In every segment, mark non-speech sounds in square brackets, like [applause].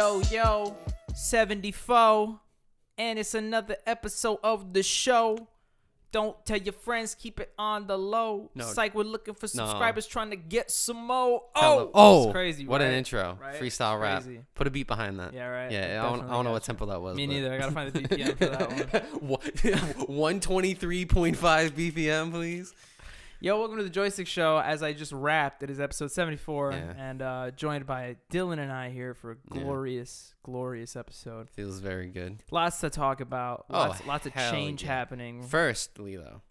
Yo, yo, 74. And it's another episode of the show. Don't tell your friends, keep it on the low. No. Psych, we're looking for No. subscribers trying to get some more. Oh, Oh, it's crazy. What an intro. Right? Freestyle rap. Crazy. Put a beat behind that. Yeah, right. Yeah, I don't, I don't know what tempo that was. Me but- neither. I gotta find the [laughs] BPM for that one. [laughs] 123.5 BPM, please. Yo, welcome to the Joystick Show. As I just rapped, it is episode 74, Yeah. and uh, joined by Dylan and I here for a Yeah. glorious, glorious episode. Feels very good. Lots to talk about. Oh, Lots, lots of change yeah. happening. Firstly, though,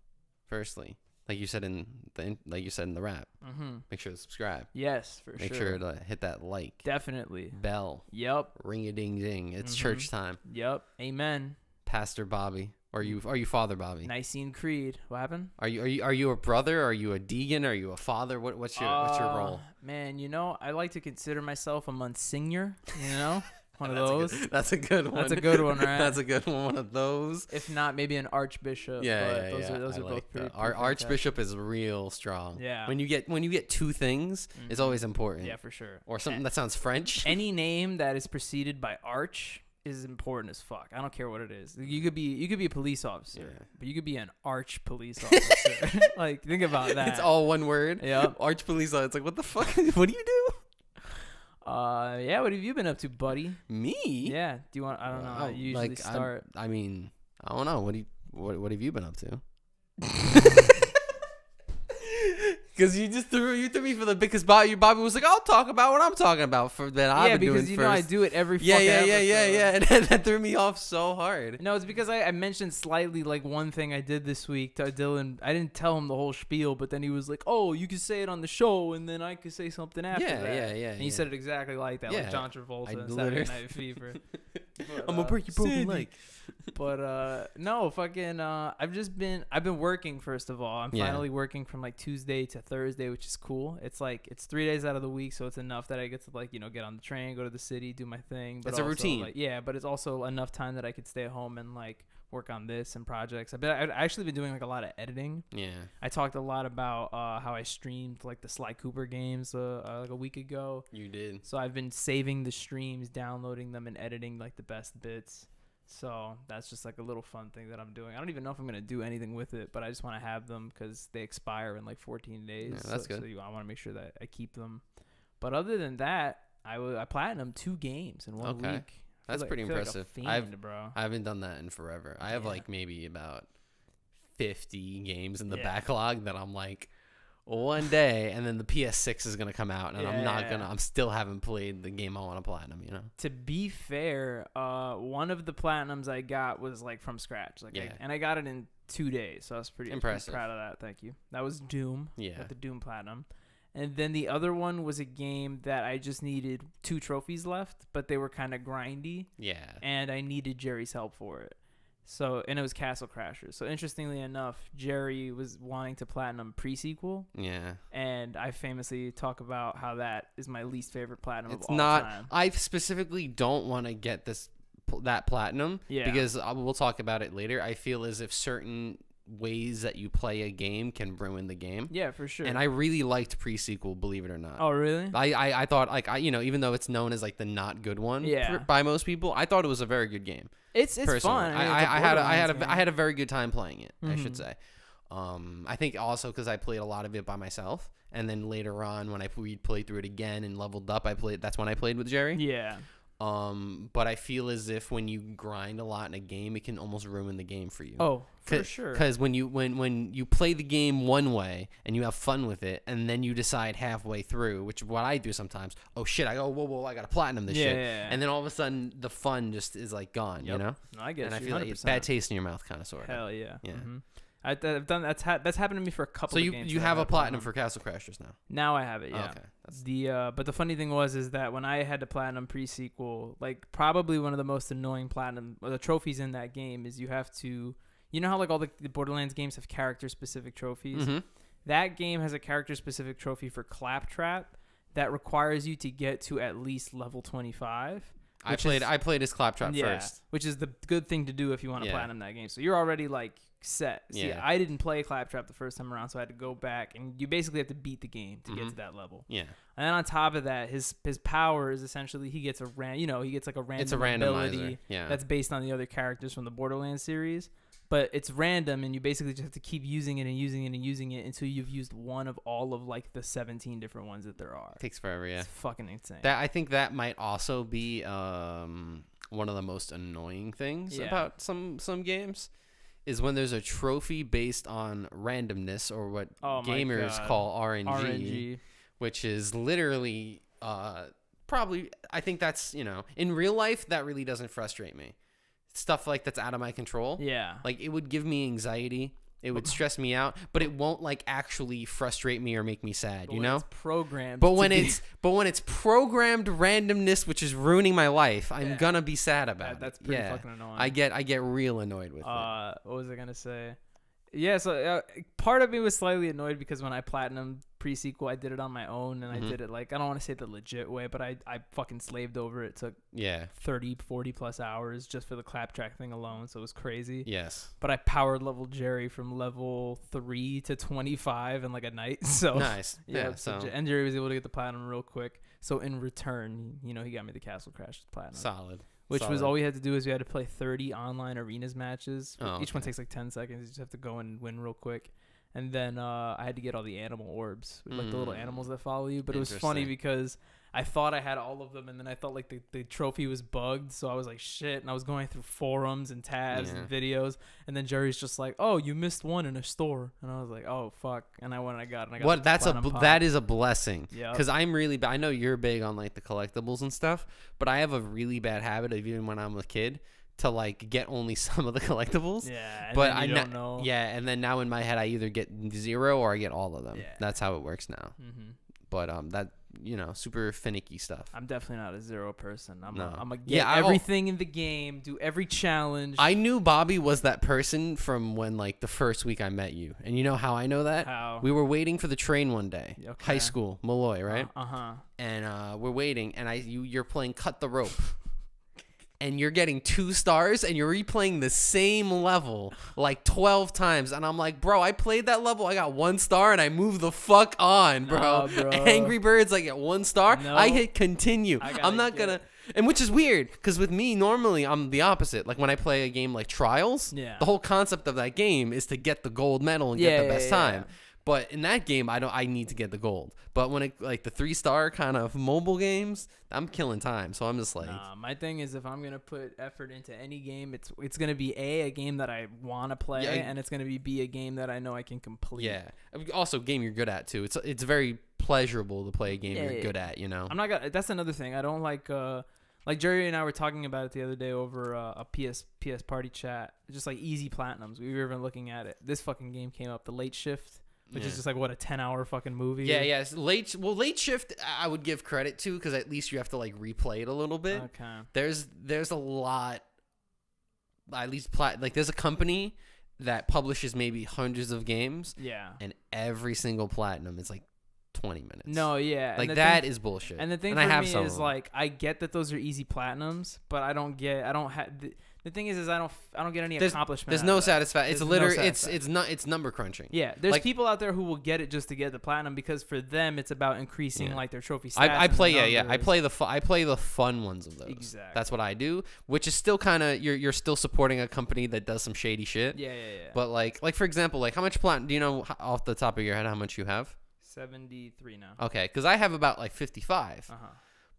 firstly, like you said in the in- like you said in the rap, hmm make sure to subscribe. Yes, for Make sure. Make sure to hit that like Definitely. bell, Yep. ring a ding ding. It's Mhm. church time. Yep. Amen. Pastor Bobby, or you are you Father Bobby? Nicene Creed. What happened? Are you are you are you a brother? Are you a deacon? Are you a father? What what's your what's your Uh, role? Man, you know, I like to consider myself a monsignor, you [laughs] know? One of That's a those. good- that's a good one. That's a good one, right? that's a good one. One of those. If not, maybe an archbishop. Yeah, but yeah, those yeah. are those I are like both pretty. Our archbishop is real strong. Yeah. When you get when you get two things, it's Mhm. always important. Yeah, for sure. Or something that sounds French. Any name that is preceded by arch is important as fuck. I don't care what it is. You could be you could be a police officer, Yeah. but you could be an arch police officer. [laughs] [laughs] like think about that. It's all one word. Yeah, Arch police. Officer. It's like what the fuck? [laughs] what do you do? Uh, yeah. What have you been up to, buddy? Me? Yeah. Do you want? I don't know. Wow, you usually like, I'm- start. I mean, I don't know. What do you what what have you been up to? Because you just threw you threw me for the because Bobby Bobby was like I'll talk about what I'm talking about for that I've yeah, been doing." Yeah, because you first. know I do it every. yeah yeah yeah yeah yeah [laughs] and that threw me off so hard. No, it's because I, I mentioned slightly like one thing I did this week to Dylan. I didn't tell him the whole spiel, but then he was like, "Oh, you could say it on the show, and then I could say something after Yeah, that." yeah, yeah, And he said it exactly like that, like John Travolta Saturday Night Fever. [laughs] But, I'm gonna uh, break your broken leg. But uh, no, fucking. Uh, I've just been. I've been working. First of all, I'm Yeah. finally working from like Tuesday to Thursday, which is cool. It's like it's three days out of the week, so it's enough that I get to like you know get on the train, go to the city, do my thing. But It's a routine. like, yeah, but it's also enough time that I could stay at home and like work on this and projects. I've been. I've actually been doing like a lot of editing. Yeah. I talked a lot about uh, how I streamed like the Sly Cooper games uh, uh, like a week ago. You did. So I've been saving the streams, downloading them, and editing like the best bits. So that's just like a little fun thing that I'm doing. I don't even know if I'm gonna do anything with it, but I just want to have them because they expire in like 14 days. Yeah, that's so, good. So you, I want to make sure that I keep them. But other than that, I wa- I platinum two games in one Okay. week. That's like- pretty I feel like impressive. fiend, I've- bro. I haven't done that in forever. I have Yeah. like maybe about 50 games in the Yeah. backlog that I'm like one day and then the PS6 is going to come out and I'm not gonna. I'm still haven't played the game I want to platinum, you know. to be fair, uh, one of the platinums I got was like from scratch, like, I- and I got it in two days, so I was pretty, pretty Impressive. proud of that. Thank you. That was Doom. Yeah. The Doom platinum, and then the other one was a game that I just needed two trophies left, but they were kind of grindy, Yeah. and I needed Jerry's help for it. So and it was Castle Crashers. So interestingly enough, Jerry was wanting to platinum pre-sequel, Yeah. and I famously talk about how that is my least favorite platinum It's of all not time. I specifically don't want to get this that platinum Yeah. because uh, we'll talk about it later. I feel as if certain ways that you play a game can ruin the game. Yeah, for sure. And I really liked pre-sequel, believe it or not. oh really? I, I, I thought like I you know even though it's known as like the not good one Yeah. for- by most people I thought it was a very good game. It's it's personally. fun. I, mean, it's I, a I had a, I had a. I had a very good time playing it. I should Mhm. say. Um, I think also because I played a lot of it by myself, and then later on when I we played through it again and leveled up, I played. That's when I played with Jerry. Yeah. Um, but I feel as if when you grind a lot in a game, it can almost ruin the game for you. Oh, for sure. Because when you when when you play the game one way and you have fun with it, and then you decide halfway through, which is what I do sometimes. Oh shit! I go whoa whoa! I got a platinum this Yeah, shit, yeah, yeah. and then all of a sudden the fun just is like gone. You know, No, I get and I feel like it's 100%. bad taste in your mouth, kind of sort of. Hell yeah. Yeah. Mhm. I, have done that's ha- that's happened to me for a couple. So of you you have a platinum for Castle Crashers now. now. I have it. Yeah. Okay. That's, The uh, but the funny thing was is that when I had to platinum pre-sequel, like probably one of the most annoying platinum the trophies in that game is you have to, you know how like all the, the Borderlands games have character-specific trophies. Mhm. That game has a character-specific trophy for Claptrap that requires you to get to at least level 25. I played is- I played as Claptrap yeah, first. which is the good thing to do if you want to Yeah. platinum that game. So you're already like set. See, Yeah. I didn't play Claptrap the first time around, so I had to go back and you basically have to beat the game to get Mhm. to that level. Yeah. And then on top of that, his his power is essentially he gets a ran, you know, he gets like a random It's a randomizer. ability Yeah. that's based on the other characters from the Borderlands series. But it's random, and you basically just have to keep using it and using it and using it until you've used one of all of like the 17 different ones that there are. It takes forever. Yeah. It's fucking insane. That I think that might also be um, one of the most annoying things Yeah. about some some games is when there's a trophy based on randomness or what Oh gamers God. call RNG, RNG. which is literally uh, probably I think that's you know in real life that really doesn't frustrate me. Stuff like that's out of my control. Yeah. Like it would give me anxiety. It would stress me out, but it won't like actually frustrate me or make me sad, But you know? it's programmed. But when it's but when it's programmed randomness, which is ruining my life, I'm Yeah. gonna be sad about that, it. that's pretty yeah. fucking annoying. I get I get real annoyed with it. uh, what was I gonna say? Yeah, so uh, part of me was slightly annoyed because when I platinum pre sequel, I did it on my own and Mhm. I did it like I don't want to say the legit way, but I I fucking slaved over it. Took Yeah. 30, 40 plus hours just for the Claptrap thing alone, so it was crazy. Yes. But I powered level Jerry from level three to twenty five in like a night. [laughs] So nice. [laughs] Yeah. so so and Jerry was able to get the platinum real quick. So in return, you know, he got me the Castle Crash platinum. solid. Which was all we had to do is we had to play 30 online arenas matches. Oh, Each one takes like 10 seconds. You just have to go and win real quick. And then uh, I had to get all the animal orbs, like the little Mm. animals that follow you. But it was funny because I thought I had all of them, and then I thought like the, the trophy was bugged. So I was like, shit. And I was going through forums and tabs and videos. And then Jerry's just like, oh, you missed one in a store. And I was like, oh, fuck. And I went and I got it. And I got What that's a pop. that is a blessing. Yeah, Because I'm really ba- I know you're big on like the collectibles and stuff, but I have a really bad habit of even when I'm a kid to like get only [laughs] some of the collectibles. Yeah. And but then I don't know. Yeah, and then now in my head I either get zero or I get all of them. Yeah. That's how it works now. hmm But um, that you know, super finicky stuff. I'm definitely not a zero person. I'm No. a, I'm a get Yeah, everything in the game, do every challenge. I knew Bobby was that person from when like the first week I met you, and you know how I know that? how We were waiting for the train one day, Okay. high school, Molloy, right? Uh huh. and uh, we're waiting, and I you you're playing cut the rope, and you're getting two stars, and you're replaying the same level like twelve times, and I'm like, bro, I played that level, I got one star, and I moved the fuck on, bro. [laughs] Bro. Angry Birds, I get one star, No. I hit continue. I i'm not gonna. And which is weird, because with me, normally I'm the opposite. Like when I play a game like Trials, Yeah. the whole concept of that game is to get the gold medal and Yeah, get the best yeah, time. yeah. But in that game, I don't. I need to get the gold. But when it like the three star kind of mobile games, I'm killing time. So I'm just like, Nah, my thing is if I'm gonna put effort into any game, it's it's gonna be a a game that I want to play, Yeah, I- and it's gonna be b a game that I know I can complete. yeah. Also, game you're good at too. It's it's very pleasurable to play a game Yeah, you're yeah, good at. You know. I'm not gonna. That's another thing. I don't like. uh like Jerry and I were talking about it the other day over uh, a PS PS party chat. Just like easy platinums. We were even looking at it. This fucking game came up, the Late Shift, which Yeah. is just like what a ten hour fucking movie. Yeah, yes. Late, well, late shift. I would give credit to because at least you have to like replay it a little bit. Okay. there's there's a lot at least plat like there's a company that publishes maybe hundreds of games Yeah. and every single platinum is like 20 minutes No, yeah. like that thing- is bullshit And the thing I for have me is like I get that those are easy platinums, but I don't get I don't have the, thing is is I don't f- I don't get any There's- accomplishment. there's no satisfaction it's There's no literally it's it's not it's number crunching Yeah, there's like- people out there who will get it just to get the platinum because for them it's about increasing Yeah. like their trophy stats. I, I play yeah yeah I play the fu- I play the fun ones of those Exactly. that's what I do which is still kind of you're you're still supporting a company that does some shady shit Yeah, yeah, yeah. but like like for example like how much platinum do you know off the top of your head how much you have 73 now. okay because I have about like 55 Uh huh.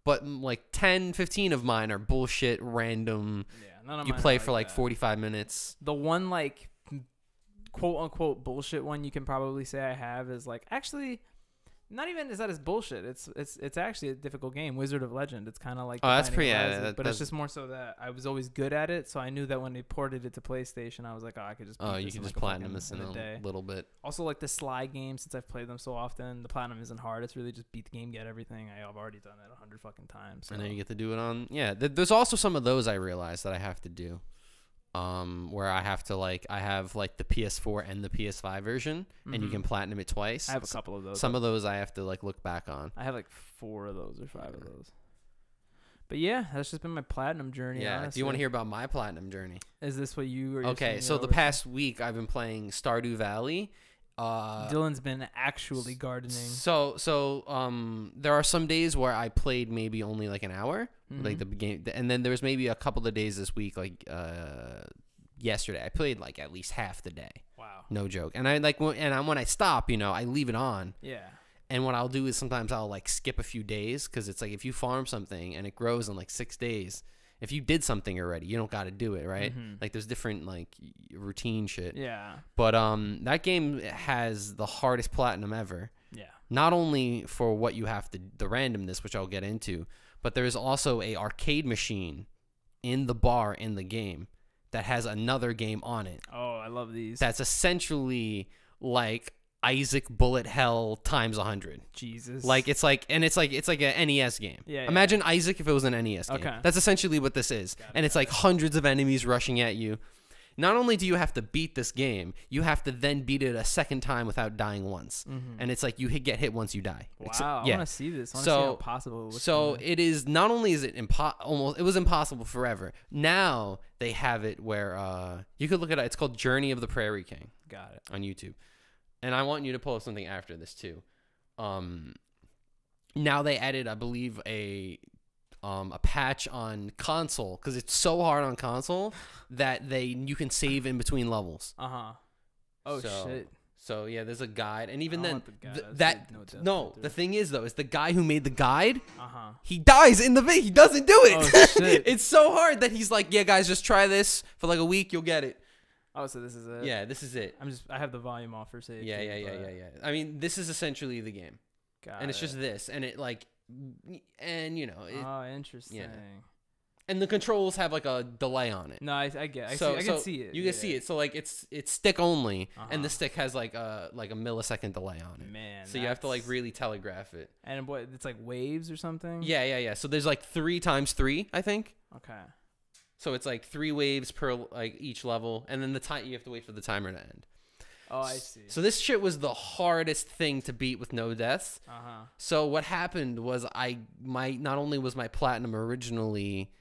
but like 10 15 of mine are bullshit random Yeah, none of you play for like that. 45 minutes The one like quote unquote bullshit one you can probably say I have is like actually not even is that as bullshit. It's it's it's actually a difficult game. Wizard of Legend. It's kind of like Oh, that's pretty- yeah, that- but that's- it's just more so that I was always good at it, so I knew that when they ported it to PlayStation, I was like, oh, I could just. oh you can just like, platinum this in a day. little bit Also, like the Sly games, since I've played them so often, the platinum isn't hard. It's really just beat the game, get everything. I- I've already done that a hundred fucking times. So. and then you get to do it on yeah th- there's also some of those i realize that i have to do um where i have to like i have like the ps4 and the ps5 version and you Mhm. can platinum it twice I have a couple of those. some of those i have to like look back on I have like four of those or five of those. But yeah, that's just been my platinum journey. Yeah. honestly. Do you want to hear about my platinum journey? Is this what you were? Okay, so the past week I've been playing Stardew Valley. Uh, Dylan's been actually gardening. so so um there are some days where I played maybe only like an hour, like Mhm. the game, and then there was maybe a couple of days this week, like uh yesterday I played like at least half the day, wow. no joke. And I like when, and I, when I stop, you know, I leave it on, Yeah. and what I'll do is sometimes I'll like skip a few days because it's like if you farm something and it grows in like six days, if you did something already, you don't got to do it, right? Mhm. Like there's different like routine shit. Yeah. But um, that game has the hardest platinum ever. Yeah. Not only for what you have to the randomness, which I'll get into, but there is also a arcade machine in the bar in the game that has another game on it. Oh, I love these. That's essentially like Isaac Bullet Hell times a hundred. Jesus. Like it's like and it's like it's like a NES game. Yeah, yeah. Imagine Isaac if it was an NES game. Okay. That's essentially what this is. Got and it's got like hundreds of enemies rushing at you. Not only do you have to beat this game, you have to then beat it a second time without dying once. Mhm. And it's like you hit, get hit once you die. Wow. Ex- I want to see this. I want see So- how possible. it So it is not only is it impo- almost it was impossible forever. Now they have it where uh, you could look at it. It's called Journey of the Prairie King got it. on YouTube. And I want you to post something after this too. Um, now they added, I believe, a um, a patch on console because it's so hard on console that they you can save in between levels. Uh huh. Oh So, shit. So yeah, there's a guide, and even then the th- that no no, the thing is though, is the guy who made the guide. Uh huh. He dies in the video. He doesn't do it. Oh, [laughs] shit. it's so hard that he's like, yeah, guys, just try this for like a week. You'll get it. Oh, so this is it. Yeah, this is it. I'm just. I have the volume off for safety. Yeah, yeah, yeah, yeah, yeah. I mean, this is essentially the game. got and it's just this and it like and you know it, Oh, interesting. Yeah. and the controls have like a delay on it No, I, I get. I, so, see, I so can see it. you yeah. can see it so like it's it's stick only and the Uh-huh. stick has like a like a millisecond delay on it Man. so you have to like really telegraph it And what? It's like waves or something. yeah yeah yeah so there's like three times three i think Okay. so it's like three waves per like each level and then the time you have to wait for the timer to end Oh, I see. so this shit was the hardest thing to beat with no deaths Uh huh. So what happened was I my not only was my platinum originally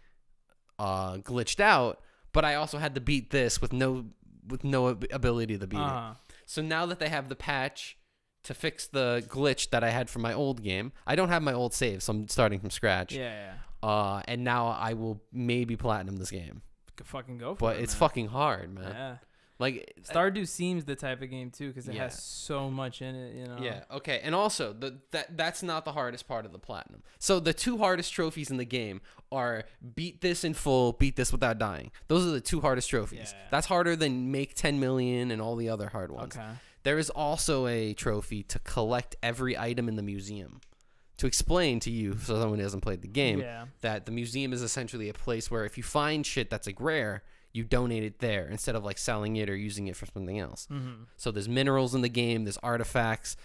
uh glitched out, but I also had to beat this with no with no ability to beat Uh it. So now that they have the patch to fix the glitch that I had from my old game, I don't have my old save, so I'm starting from scratch. Yeah, yeah. Uh and now I will maybe platinum this game. Fucking go for But it. it's man. fucking hard, man. Yeah. Like Stardew seems the type of game too because it Yeah. has so much in it. You know. Yeah. Okay. And also, the that that's not the hardest part of the platinum. So the two hardest trophies in the game are beat this in full, beat this without dying. Those are the two hardest trophies. Yeah. That's harder than make 10 million and all the other hard ones. Okay. There is also a trophy to collect every item in the museum. To explain to you, so someone who hasn't played the game, Yeah. that the museum is essentially a place where if you find shit that's like rare, you donate it there instead of like selling it or using it for something else. Mm-hmm. So there's minerals in the game, there's artifacts.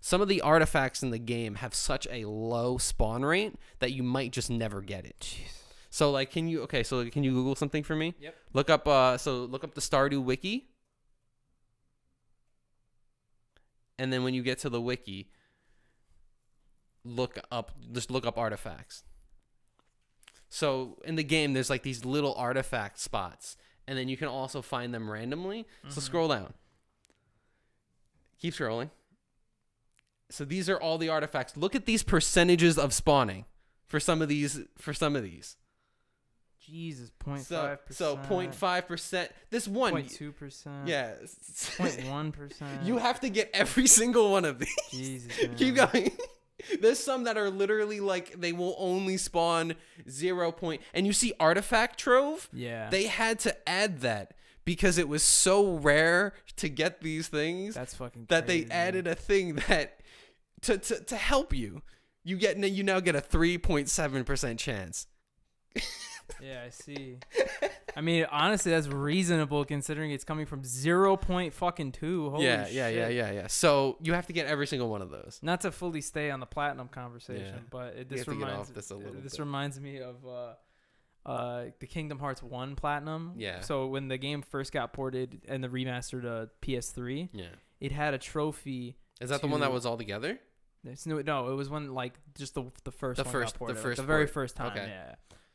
Some of the artifacts in the game have such a low spawn rate that you might just never get it. Jeez. So like can you okay, so can you Google something for me? Yep. Look up uh so look up the Stardew wiki. And then when you get to the wiki, look up just look up artifacts. So in the game there's like these little artifact spots and then you can also find them randomly. So Mhm. scroll down. Keep scrolling. So these are all the artifacts. Look at these percentages of spawning for some of these for some of these. Jesus, point So five so percent. 0.5 percent. This one, Point two percent. yeah, Point one percent. [laughs] you have to get every single one of these. Jesus. [laughs] Keep going. [laughs] [laughs] There's some that are literally like they will only spawn zero. And you see artifact trove. Yeah. They had to add that because it was so rare to get these things That's fucking. that they added a thing that to to, to help you. You get you now get a 3.7 percent chance. Yeah, I see. [laughs] I mean, honestly, that's reasonable considering it's coming from zero point fucking two. Holy yeah, yeah, yeah, shit. yeah, yeah. So you have to get every single one of those. Not to fully stay on the platinum conversation, Yeah. but it, this to reminds off this a little this reminds me of uh, uh, the Kingdom Hearts One platinum. Yeah. So when the game first got ported and the remastered to PS3, Yeah. it had a trophy. Is that the one that was all together? New. No, it was when like just the the first The one first- the like, first the very port. first time. Okay. Yeah.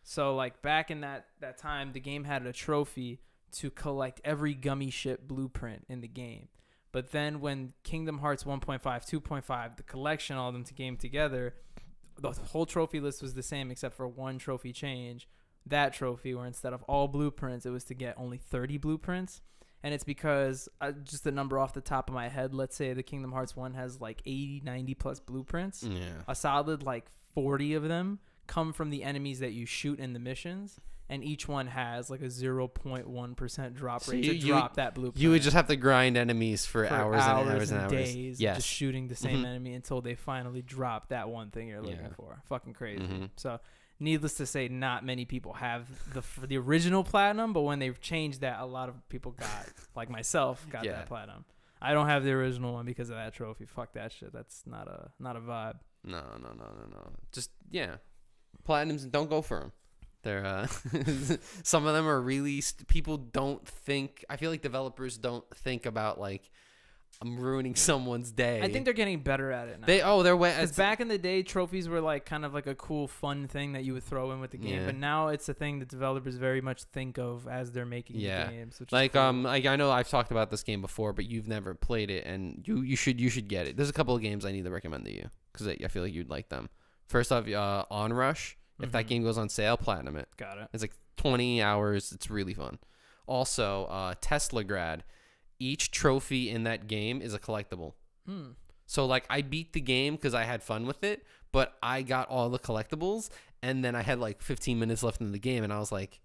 So like back in that that time, the game had a trophy to collect every gummy ship blueprint in the game. But then when Kingdom Hearts 1.5, 2.5, the collection, all of them to game together, the whole trophy list was the same except for one trophy change. That trophy, where instead of all blueprints, it was to get only 30 blueprints. And it's because uh, just the number off the top of my head, let's say the Kingdom Hearts 1 has like 80, 90 plus blueprints. Yeah. A solid like 40 of them come from the enemies that you shoot in the missions. And each one has like a 0.1% drop So rate you- to you drop that blueprint You would just have to grind enemies for, for hours, and hours and hours. days Yes. just shooting the same Mhm. enemy until they finally drop that one thing you're looking Yeah. for. Fucking crazy. Mhm. So, needless to say, not many people have the the original platinum, but when they've changed that, a lot of people got, [laughs] like myself, got Yeah. that platinum. I don't have the original one because of that trophy. Fuck that shit. That's not a not a vibe. No, no, no, no, no. Just yeah, platinums. And don't go for them. They're uh, [laughs] some of them are really st- people don't think. I feel like developers don't think about like I'm ruining [laughs] someone's day. I think they're getting better at it now. they oh they're way Because back in the day, trophies were like kind of like a cool, fun thing that you would throw in with the game. Yeah. But now it's a thing that developers very much think of as they're making Yeah. the games. Like cool. um like I know I've talked about this game before, but you've never played it, and you you should you should get it. There's a couple of games I need to recommend to you because I, I feel like you'd like them. First off, uh, Onrush. If that Mhm. game goes on sale, platinum it. got it. It's like 20 hours. It's really fun. Also, uh, Teslagrad. Each trophy in that game is a collectible. Hmm. So like I beat the game because I had fun with it, but I got all the collectibles, and then I had like 15 minutes left in the game, and I was like,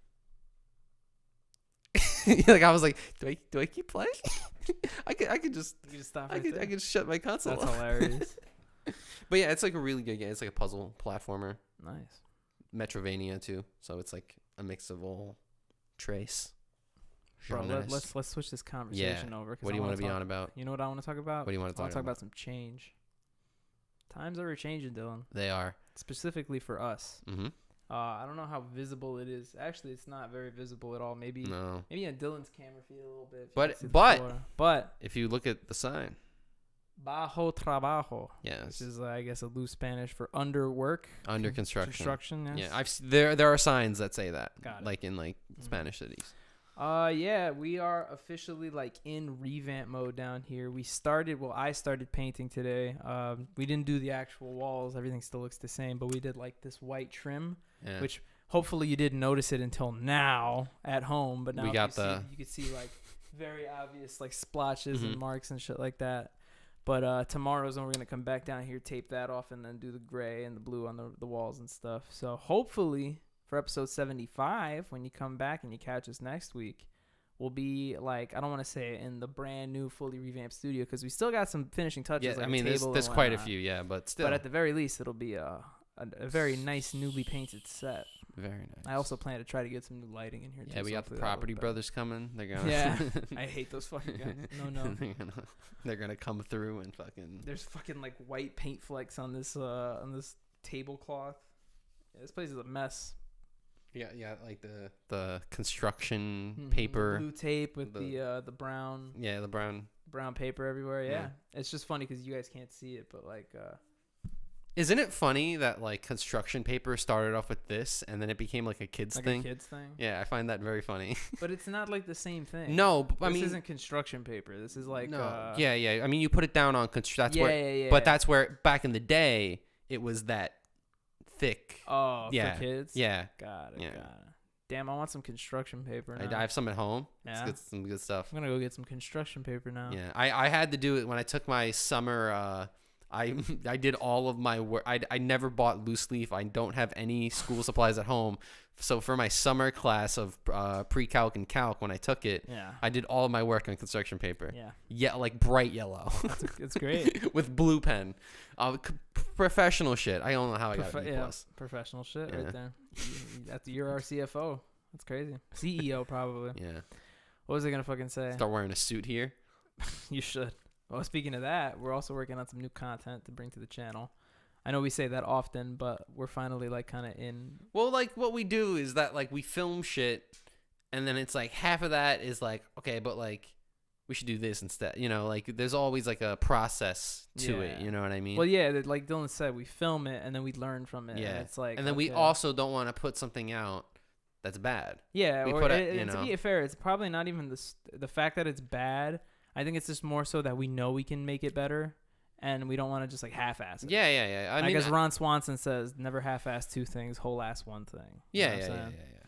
[laughs] like I was like, do I do I keep playing? [laughs] I could I could just You just stop I right could I could shut my console. That's off. hilarious. [laughs] [laughs] But yeah, it's like a really good game. It's like a puzzle platformer, nice. Metrovania too. So it's like a mix of all trace. Bro, let, genres. let's let's switch this conversation over. What do you want wanna be talk- on about? You know what I want to talk about? What do you want to talk about? I talk, want to talk about? about some change. Times are changing, Dylan. They are. Specifically for us. Mm-hmm. Uh, I don't know how visible it is. Actually, it's not very visible at all. Maybe No. maybe on Dylan's camera feed a little bit. But- can see the but- but If you look at the sign, bajo trabajo, yes, which is uh, I guess a loose Spanish for under work, under construction. construction. Yes. Yeah, I've s- there there are signs that say that, Got it. like in like Mhm. Spanish cities. Uh yeah, we are officially like in revamp mode down here. We started well, I started painting today. Um we didn't do the actual walls, everything still looks the same, but we did like this white trim, Yeah. which hopefully you didn't notice it until now at home, but now We if got you, see, the- you can see like very obvious like splotches Mhm. and marks and shit like that. But uh tomorrow's when we're gonna come back down here, tape that off and then do the gray and the blue on the the walls and stuff. So hopefully for episode 75 when you come back and you catch us next week will be like I don't want to say in the brand new fully revamped studio because we still got some finishing touches. yeah, like I mean, there's there's quite a few, yeah, but still, But at the very least, it'll be a, a a very nice newly painted set. Very nice. I also plan to try to get some new lighting in here. yeah, too, we so got the hopefully that'll Property better. Brothers coming. They're gonna Yeah, [laughs] I hate those fucking guys. [laughs] No, no. [laughs] they're, gonna, they're gonna come through and fucking. There's fucking like white paint flecks on this uh on this tablecloth. Yeah, this place is a mess. Yeah, yeah, like the the construction Mhm, paper. blue tape with the- the uh the brown Yeah, the brown. brown paper everywhere. Yeah, Yeah. it's just funny because you guys can't see it, but like uh Isn't it funny that like construction paper started off with this and then it became like a kids like thing? a kids thing. Yeah, I find that very funny. [laughs] But it's not like the same thing. no, b- I this mean, isn't construction paper. This is like no, uh, yeah, yeah. I mean, you put it down on construction. That's yeah, where, yeah, yeah. but that's where back in the day it was that thick. oh yeah, for kids. Yeah, got it. yeah. Got it. Damn, I want some construction paper. I, Now. I have some at home. It's Yeah. good, some good stuff. I'm gonna go get some construction paper now. Yeah, I, I had to do it when I took my summer. Uh, I [laughs] I did all of my work. I, I never bought loose leaf. I don't have any school supplies at home. So for my summer class of uh, pre-calc and calc, when I took it, Yeah. I did all of my work on construction paper. Yeah. Yeah, like bright yellow That's it's [laughs] great. with blue pen. Uh, c- professional shit. I don't know how I got Profe- an E yeah, professional shit Yeah. right there. That's you're our CFO. That's crazy. CEO probably. Yeah, What was I gonna fucking say? start wearing a suit here. [laughs] You should. Well, speaking of that, we're also working on some new content to bring to the channel. I know we say that often, but we're finally like kind of in. Well, like what we do is that like we film shit, and then it's like half of that is like okay, but like we should do this instead. You know, like there's always like a process to it. You know what I mean? Well, yeah, like Dylan said, we film it and then we learn from it. Yeah. and it's like, and then we also don't want to put something out that's bad. yeah, we or put it, you and to be fair, it's probably not even the the fact that it's bad. I think it's just more so that we know we can make it better, and we don't want to just like half-ass it. Yeah, yeah, yeah. I I, mean, guess I- Ron Swanson says, "Never half-ass two things, whole-ass one thing." You yeah, know yeah, what yeah, yeah, yeah.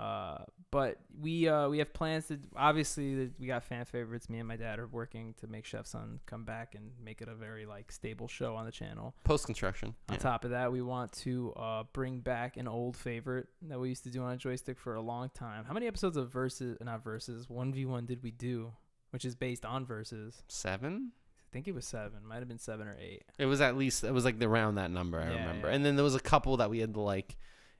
Uh, but we uh we have plans to obviously we got fan favorites. Me and my dad are working to make Chef Son come back and make it a very like stable show on the channel. Post construction. On Yeah. top of that, we want to uh bring back an old favorite that we used to do on a joystick for a long time. How many episodes of versus not versus one v one did we do? Which is based on versus. Seven. I think it was seven. Might have been seven or eight. It was at least it was like around that number. I Yeah, remember. yeah. And then there was a couple that we had to like.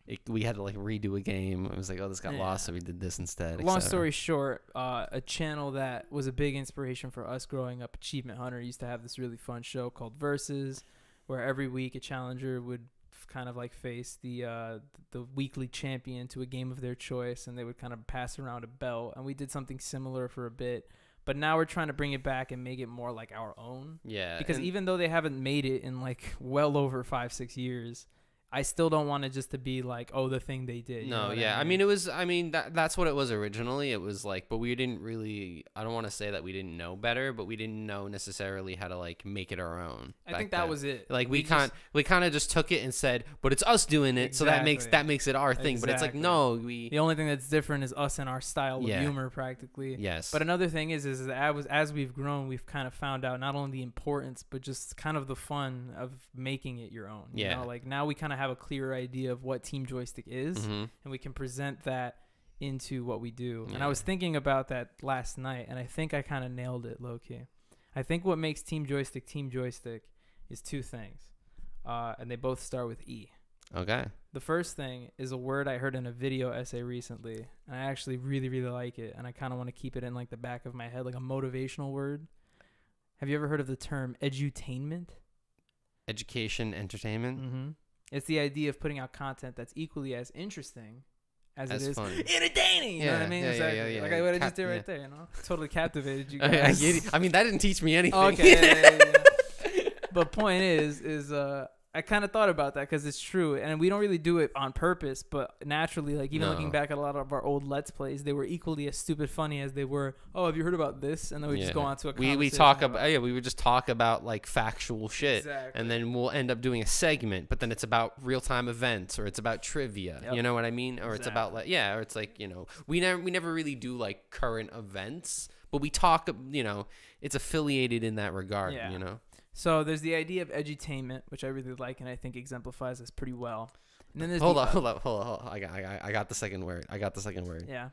It, we had to like redo a game. It was like, oh, this got Yeah. lost, so we did this instead. Long story short, uh, a channel that was a big inspiration for us growing up, Achievement Hunter, used to have this really fun show called Versus, where every week a challenger would kind of like face the uh, the weekly champion to a game of their choice, and they would kind of pass around a belt. And we did something similar for a bit, but now we're trying to bring it back and make it more like our own. Yeah. Because even though they haven't made it in like well over five six years. I still don't want it just to be like, oh, the thing they did. No, yeah. I mean, it was. I mean, that that's what it was originally. It was like, but we didn't really. I don't want to say that we didn't know better, but we didn't know necessarily how to like make it our own. I think that then. was it. like we can't. We kind of just took it and said, but it's us doing it, so that makes that makes it our thing. But it's like no, we. The only thing that's different is us and our style of Yeah. humor, practically. Yes. But another thing is, is that as, as we've grown, we've kind of found out not only the importance, but just kind of the fun of making it your own. You Yeah. know? Like now we kind of have a clearer idea of what Team Joystick is, Mhm. and we can present that into what we do. And I was thinking about that last night, and I think I kind of nailed it, low key. I think what makes Team Joystick Team Joystick is two things, uh, and they both start with E. Okay. The first thing is a word I heard in a video essay recently, and I actually really, really like it, and I kind of want to keep it in like the back of my head, like a motivational word. Have you ever heard of the term edutainment? Education, entertainment. Mm-hmm. It's the idea of putting out content that's equally as interesting as That's it is funny. entertaining. You know what I mean? yeah, yeah, Exactly. yeah, yeah. Like what I just did right yeah. there. You know, [laughs] totally captivated you [laughs] I, guys. I, get it. I mean, that didn't teach me anything. Okay. yeah, yeah, yeah, yeah. [laughs] but point is, is uh, I kind of thought about that because it's true, and we don't really do it on purpose, but naturally, like even looking back at a lot of our old Let's Plays, they were equally as stupid funny as they were. Oh, have you heard about this? And then we just go on to a we we talk about yeah we would just talk about like factual shit Exactly. and then we'll end up doing a segment but then it's about real-time events or it's about trivia Yep. you know what i mean or it's about like yeah or it's like you know we never we never really do like current events but we talk you know it's affiliated in that regard Yeah. you know So there's the idea of edutainment, which I really like, and I think exemplifies this pretty well. And then there's hold the, on hold on hold on hold on I got, I got i got the second word i got the second word Yeah,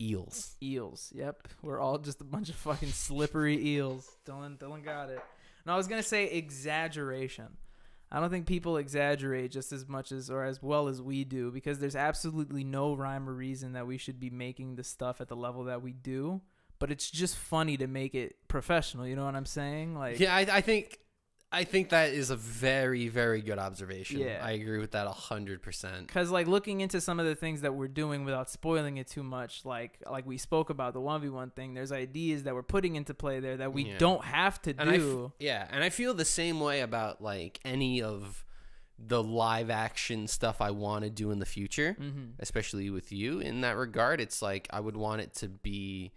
eels eels. Yep, we're all just a bunch of fucking slippery [laughs] eels. Dylan, Dylan got it. And I was gonna say exaggeration. I don't think people exaggerate just as much as or as well as we do because there's absolutely no rhyme or reason that we should be making the stuff at the level that we do. But it's just funny to make it professional. You know what I'm saying? Like, yeah I, I think i think that is a very very good observation Yeah. i agree with that a hundred percent Cause like looking into some of the things that we're doing without spoiling it too much, like like we spoke about the one v one thing. There's ideas that we're putting into play there that we Yeah. don't have to And do. yeah, and I feel the same way about like any of the live action stuff I want to do in the future, mm-hmm. especially with you. In that regard, it's like I would want it to be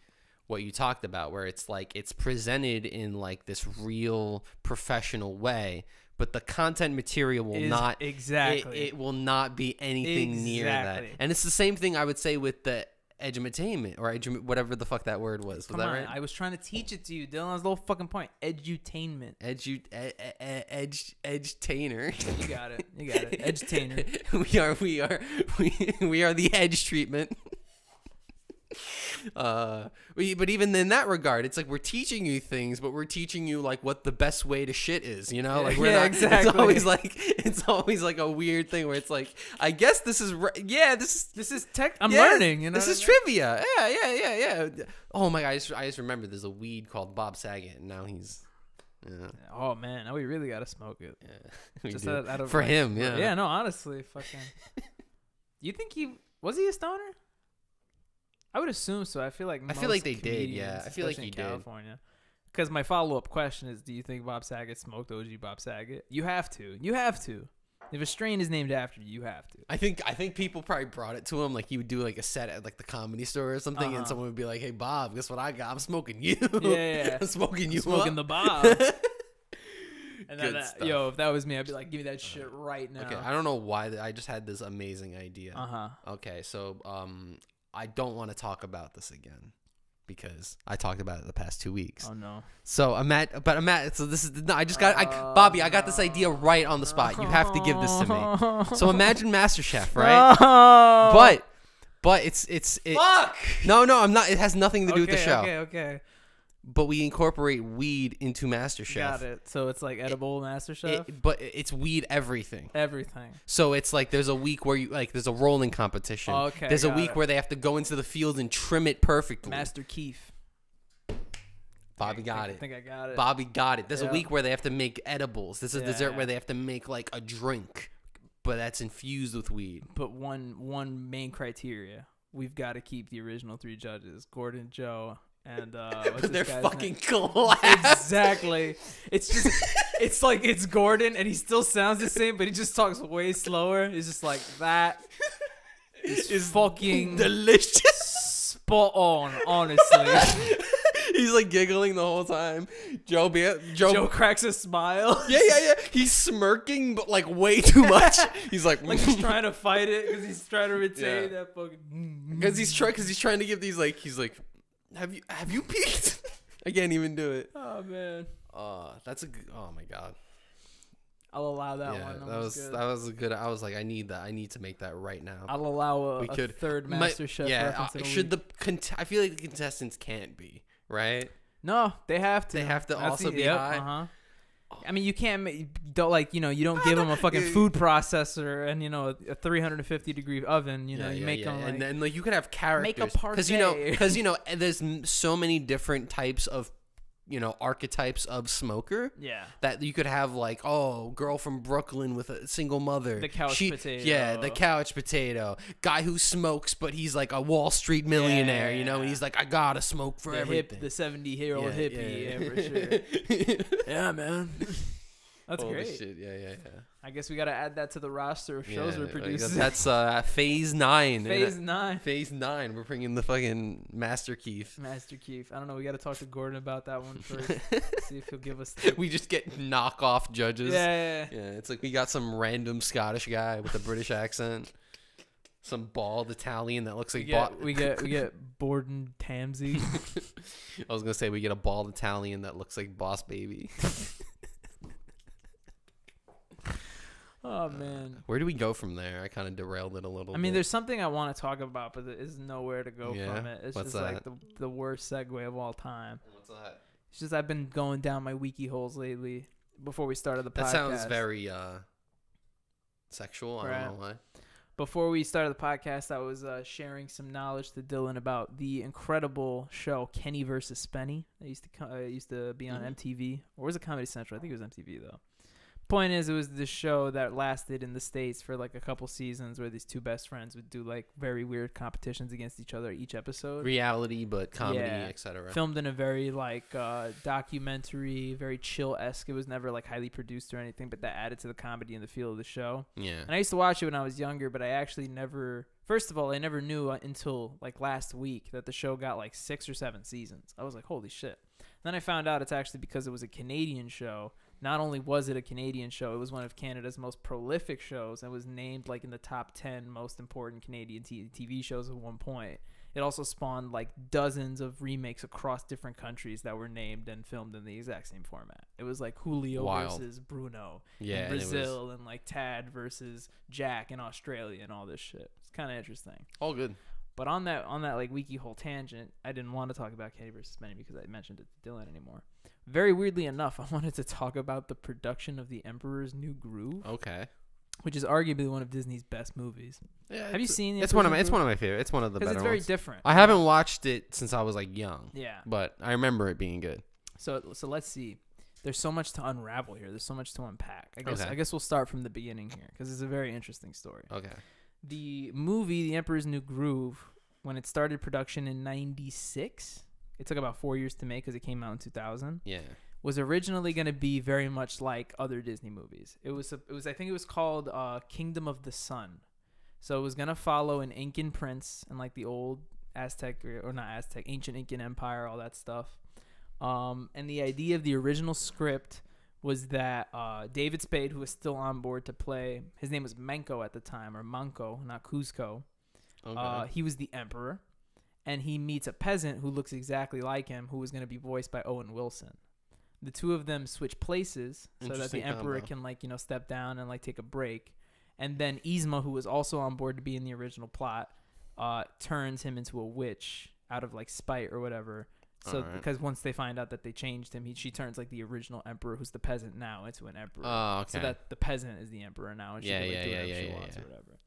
what you talked about, where it's like it's presented in like this real professional way, but the content material will Is not exactly. It, it will not be anything near that. And it's the same thing I would say with the edutainment or edu- whatever the fuck that word was. Was Come that on, right? I was trying to teach it to you, Dylan. The whole fucking point. Edutainment. Edu, e- e- e- edge, edgetainer. [laughs] You got it. You got it. Edutainer. [laughs] we are, we are, [laughs] we, we are the edge treatment. [laughs] uh, but even in that regard, it's like we're teaching you things, but we're teaching you like what the best way to shit is. You know, like we're Yeah, not. exactly. It's always like [laughs] it's always like a weird thing where it's like, I guess this is yeah, this is This is tech. I'm yeah, learning. You know. this is I mean? trivia. Yeah, yeah, yeah, yeah. Oh my god, I just, I just remember there's a weed called Bob Saget, and now he's. Yeah, Oh man, now we really gotta smoke it. yeah. [laughs] Just out, out of for like- him, yeah. Yeah. No, honestly, fucking. you think he was he a stoner? I would assume so. I feel like I feel like they did, yeah. I feel like in did. California. Because my follow up question is, do you think Bob Saget smoked OG Bob Saget? You have to. You have to. If a strain is named after you, you have to. I think I think people probably brought it to him like he would do like a set at like the comedy store or something, Uh-huh. and someone would be like, "Hey Bob, guess what I got? I'm smoking you. Yeah, yeah. [laughs] I'm smoking you smoking up." the Bob. [laughs] And then that, stuff. yo, if that was me, I'd be like, give me that shit right now. Okay, I don't know why I just had this amazing idea. Uh huh. Okay, so um, I don't want to talk about this again because I talked about it the past two weeks. Oh no. So I'm at, but I'm at. So this is no, I just got, I, oh, Bobby, I got this idea right on the spot. You have to give this to me. [laughs] So imagine MasterChef, right? Oh. But, but it's it's it, fuck. no, no, I'm not. It has nothing to do with the show. Okay. Okay. But we incorporate weed into MasterChef. Got it. So it's like edible Master Chef. It- but it's weed everything. Everything. So it's like there's a week where you like there's a rolling competition. Oh, okay, There's a week it. where they have to go into the field and trim it perfectly. Master Keef. Bobby I got think, it. I think I got it. Bobby got it. There's Yeah. a week where they have to make edibles. There's a dessert where they have to make like a drink, but that's infused with weed. But one one main criteria, we've got to keep the original three judges, Gordon, Joe, and uh, [laughs] what's they're fucking collapsed. Exactly. It's just, [laughs] it's like it's Gordon, and he still sounds the same, but he just talks way slower. It's just like that. Is fucking delicious. spot on, honestly. [laughs] He's like giggling the whole time. Joe, be- Joe, Joe cracks a smile. yeah, yeah, yeah. He's smirking, but like way too much. He's like, like he's trying to fight it because he's trying to retain Yeah. that fucking. because he's trying, because he's trying to give these like, he's like, have you, have you peeked? [laughs] I can't even do it. Oh man, Uh, that's a, good, oh my god. I'll allow that yeah, one. that was good. that was a good. I was like, I need that. I need to make that right now. I'll allow a, We a could- third My- Master Chef yeah, uh, should week. the cont- I feel like the contestants can't be right. No, they have to. They have to also be high? Uh-huh. I mean, you can't don't like you know you don't give them a fucking food processor and you know a 350 degree oven. You know you make them like and then like you could have characters Make a you know because you know there's so many different types of you know archetypes of smoker yeah. that you could have like oh girl from Brooklyn with a single mother The couch She- potato. yeah the couch potato guy who smokes but he's like a Wall Street millionaire you know and he's like I gotta smoke for The everything hip, the 70 year old Yeah, hippie, yeah, yeah, for sure. yeah. [laughs] yeah, man. That's Holy great. shit yeah yeah yeah I guess we got to add that to the roster of shows we're producing. that's uh phase nine Phase nine. phase nine we're bringing the fucking Master Keef Master Keef. I don't know. We got to talk to Gordon about that one first. [laughs] see if he'll give us. The... we just get knockoff judges. Yeah, yeah, yeah. Yeah, it's like we got some random Scottish guy with a British accent, some bald Italian that looks We like. get, Bo- we get we get Borden Tamsey. [laughs] I was gonna say we get a bald Italian that looks like Boss Baby. [laughs] Oh man. Where do we go from there? I kind of derailed it a little. I mean, bit. there's something I want to talk about, but there is nowhere to go Yeah? from it. It's What's just like the the worst segue of all time. What's that? It's just I've been going down my wiki holes lately. Before we started the podcast, That sounds very uh, sexual. I don't know why. before we started the podcast, I was uh, sharing some knowledge to Dylan about the incredible show Kenny versus Spenny. It used to uh, used to be on Mhm. MTV or was it Comedy Central? I think it was MTV though. Point is, it was this show that lasted in the states for like a couple seasons, where these two best friends would do like very weird competitions against each other each episode. Reality, but comedy, Yeah. etc. Filmed in a very like uh, documentary, very chill esque. It was never like highly produced or anything, but that added to the comedy and the feel of the show. Yeah. And I used to watch it when I was younger, but I actually never. First of all, I never knew uh, until like last week that the show got like six or seven seasons. I was like, holy shit. Then I found out it's actually because it was a Canadian show. Not only was it a Canadian show, it was one of Canada's most prolific shows and was named like in the top 10 most important Canadian t- TV shows at one point. It also spawned like dozens of remakes across different countries that were named and filmed in the exact same format. It was like Julio Wild. versus Bruno Yeah. in and was Brazil and like Tad versus Jack in Australia and all this shit. It's kind of interesting. all good. But on that on that like wiki hole tangent, I didn't want to talk about Kenny versus Spenny because I mentioned it to Dylan anymore. Very weirdly enough, [laughs] I wanted to talk about the production of The Emperor's New Groove, Okay. which is arguably one of Disney's best movies. Yeah, Have you seen? The It's one of my. New It's one of my favorite. It's one of the better it's very ones. different. I haven't watched it since I was like young, Yeah. but I remember it being good. So so let's see. There's so much to unravel here. There's so much to unpack. I guess Okay. I guess we'll start from the beginning here because it's a very interesting story. Okay. the movie The Emperor's New Groove when it started production in '96. It took about four years to make because it came out in 2000. Yeah. Was originally going to be very much like other Disney movies. It was. a, It was. I think it was called uh, Kingdom of the Sun. So it was gonna follow an Incan prince and like the old Aztec or, not Aztec, ancient Incan Empire, all that stuff. Um, and the idea of the original script was that uh, David Spade, who was still on board to play, his name was Manco at the time, or Manco, not Kuzco. Okay. Uh, he was the emperor, and he meets a peasant who looks exactly like him, who was going to be voiced by Owen Wilson. The two of them switch places so that the emperor combo. can like you know step down and like take a break, and then Yzma, who was also on board to be in the original plot, uh, turns him into a witch out of like spite or whatever. So Alright. because once they find out that they changed him, he she turns like the original emperor, who's the peasant now, into an emperor oh, okay. so that the peasant is the emperor now, and she Yeah, can like, yeah, do yeah, whatever yeah, she wants or whatever.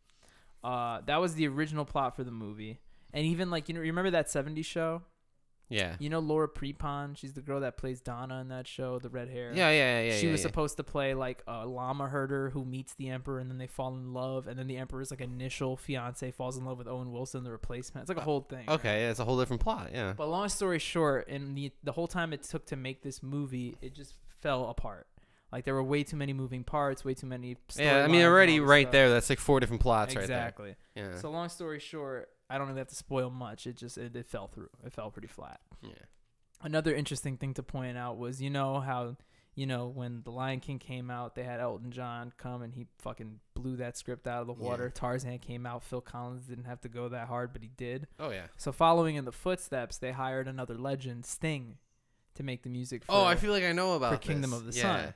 Uh, that was the original plot for the movie, and even like you know, you remember that '70s show? yeah. You know Laura Prepon? She's the girl that plays Donna in that show, the red hair. Yeah, yeah, yeah, yeah. she yeah, was yeah. supposed to play like a llama herder who meets the emperor, and then they fall in love, and then the emperor's like initial fiance falls in love with Owen Wilson, the replacement. It's like a whole thing. right? Okay, yeah, it's a whole different plot. Yeah. But long story short, and the the whole time it took to make this movie, it just fell apart. Like there were way too many moving parts, way too many. Yeah, I mean, already right stuff. there, that's like four different plots exactly. right there. Exactly. Yeah. So long story short, I don't really have to spoil much. It just it, it fell through. It fell pretty flat. yeah. Another interesting thing to point out was you know how you know when the Lion King came out, they had Elton John come and he fucking blew that script out of the Yeah. water. Tarzan came out. Phil Collins didn't have to go that hard, but he did. Oh yeah. So following in the footsteps, they hired another legend, Sting, to make the music. For, Oh, I feel like I know about Kingdom this. of the yeah. Sun.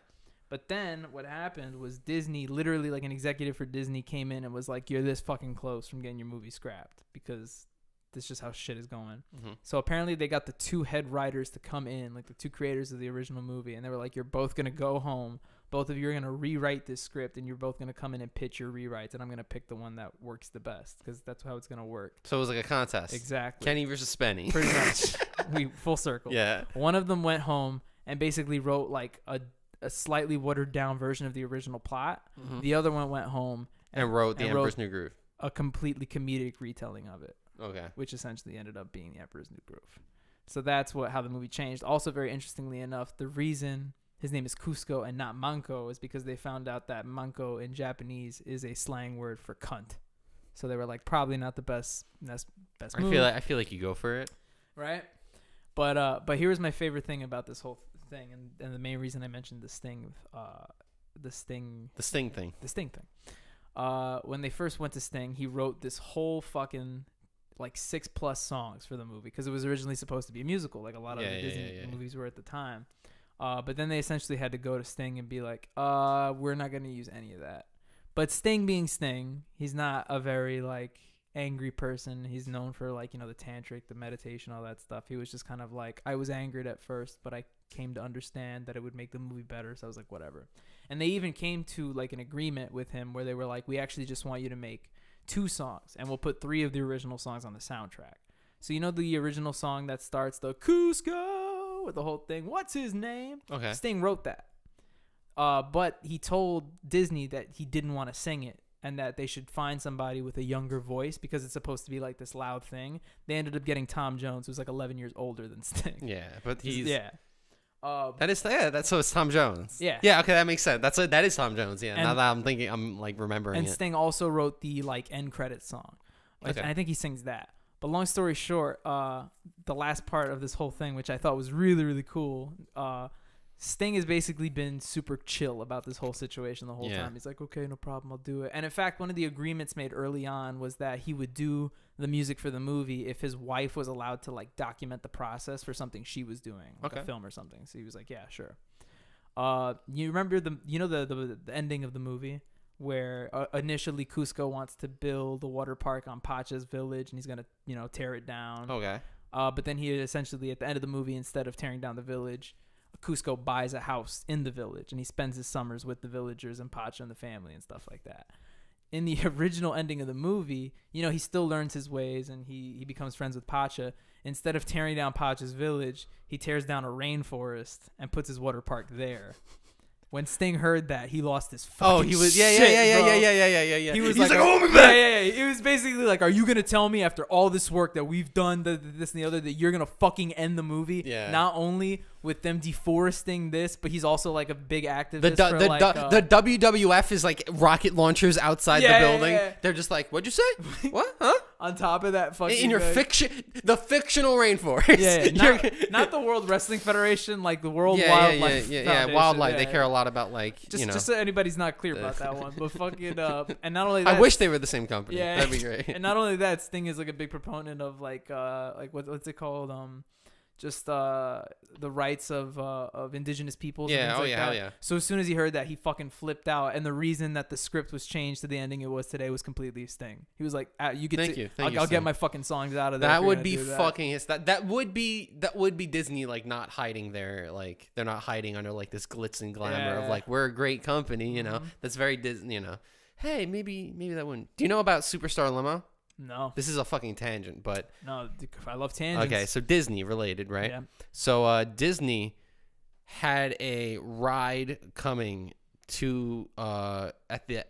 But then what happened was Disney, literally like an executive for Disney, came in and was like, "You're this fucking close from getting your movie scrapped because this is just how shit is going." Mhm. So apparently they got the two head writers to come in, like the two creators of the original movie, and they were like, "You're both gonna go home. Both of you are gonna rewrite this script, and you're both gonna come in and pitch your rewrites, and I'm gonna pick the one that works the best because that's how it's gonna work." So it was like a contest. Exactly. Kenny versus Spenny. Pretty much. [laughs] we full circle. yeah. One of them went home and basically wrote like a, a slightly watered down version of the original plot. Mhm. The other one went home And wrote The and Emperor's wrote- New Groove. a completely comedic retelling of it, Okay. which essentially ended up being the Emperor's New Groove. So that's what how the movie changed. Also, very interestingly enough, the reason his name is Kuzco and not Manco is because they found out that Manco in Japanese is a slang word for cunt. So they were like, probably not the best best best I move. feel like I feel like you go for it. right? But uh, but here's my favorite thing about this whole thing, and, and the main reason I mentioned the sting, uh, the sting, The Sting thing. the sting thing. Uh, when they first went to Sting, he wrote this whole fucking like six plus songs for the movie because it was originally supposed to be a musical, like a lot of Yeah, the yeah, Disney yeah, movies were at the time. Uh, but then they essentially had to go to Sting and be like, uh, we're not gonna use any of that. But Sting being Sting, he's not a very like angry person. He's known for like, you know, the tantric, the meditation, all that stuff. He was just kind of like, I was angered at first, but I came to understand that it would make the movie better. So I was like, whatever. And they even came to like an agreement with him where they were like, we actually just want you to make two songs and we'll put three of the original songs on the soundtrack. So you know the original song that starts the Kuzco with the whole thing. What's his name? Okay. Sting wrote that. Uh, but he told Disney that he didn't want to sing it and that they should find somebody with a younger voice because it's supposed to be like this loud thing. They ended up getting Tom Jones, who's like 11 years older than Sting. Yeah, but He's- he's yeah. Uh, That is yeah. That's so it's Tom Jones. Yeah. Yeah. Okay, that makes sense. That's that is Tom Jones. Yeah. now that I'm thinking, I'm like remembering and it. Sting also wrote the like end credit song. Like, Okay. and I think he sings that. But long story short, uh, the last part of this whole thing, which I thought was really really cool, uh, Sting has basically been super chill about this whole situation the whole Yeah. time. He's like, okay, no problem, I'll do it. And in fact, one of the agreements made early on was that he would do the music for the movie if his wife was allowed to like document the process for something she was doing, like a film or something. So he was like, yeah, sure. Uh, you remember the you know the the, the ending of the movie where uh, initially Kuzco wants to build a water park on Pacha's village and he's gonna you know tear it down. okay. Uh, but then he essentially at the end of the movie, instead of tearing down the village, Kuzco buys a house in the village and he spends his summers with the villagers and Pacha and the family and stuff like that. In the [laughs] original ending of the movie, you know, he still learns his ways and he, he becomes friends with Pacha. Instead of tearing down Pacha's village, he tears down a rainforest and puts his water park there. when Sting heard that, he lost his fucking Oh, he was yeah yeah yeah yeah yeah yeah yeah yeah yeah yeah. He was He's like, "Oh, me yeah, yeah, yeah. It was basically like, are you gonna tell me after all this work that we've done, the, the- this and the other, that you're gonna fucking end the movie? Yeah. Not only with them deforesting this, but he's also like a big activist The, du- for the, like, du- uh, the WWF is like rocket launchers outside Yeah, the yeah, building. yeah. They're just like, what'd you say? [laughs] what? Huh? on top of that fucking In your uh, fiction, the fictional rainforest. Yeah, yeah. [laughs] Not, not the World Wrestling Federation, like the World yeah, yeah, Wildlife. yeah, yeah, yeah, wildlife. They yeah. care a lot about like Just, you know. just so anybody's not clear about that one, but fucking [laughs] uh, and not only that, I wish they were the same company. Yeah, That'd be great. and not only that, Sting is like a big proponent of like uh like what what's it called um just uh the rights of uh of indigenous peoples. and Yeah, things oh like yeah, that. yeah. So as soon as he heard that, he fucking flipped out, and the reason that the script was changed to the ending it was today was completely Sting. He was like, ah, "You get Thank to, you, thank I'll, you, I'll get my fucking songs out of there." That would be that." fucking his that that would be that would be Disney like not hiding their like they're not hiding under like this glitz and glamour Yeah. of like we're a great company, you know. Mhm. That's very Disney, you know. Hey, maybe maybe that wouldn't. Do you know about Superstar Limo? No, This is a fucking tangent, but no, I love tangents. okay, so Disney related, right? Yeah. So uh, Disney had a ride coming to uh, at the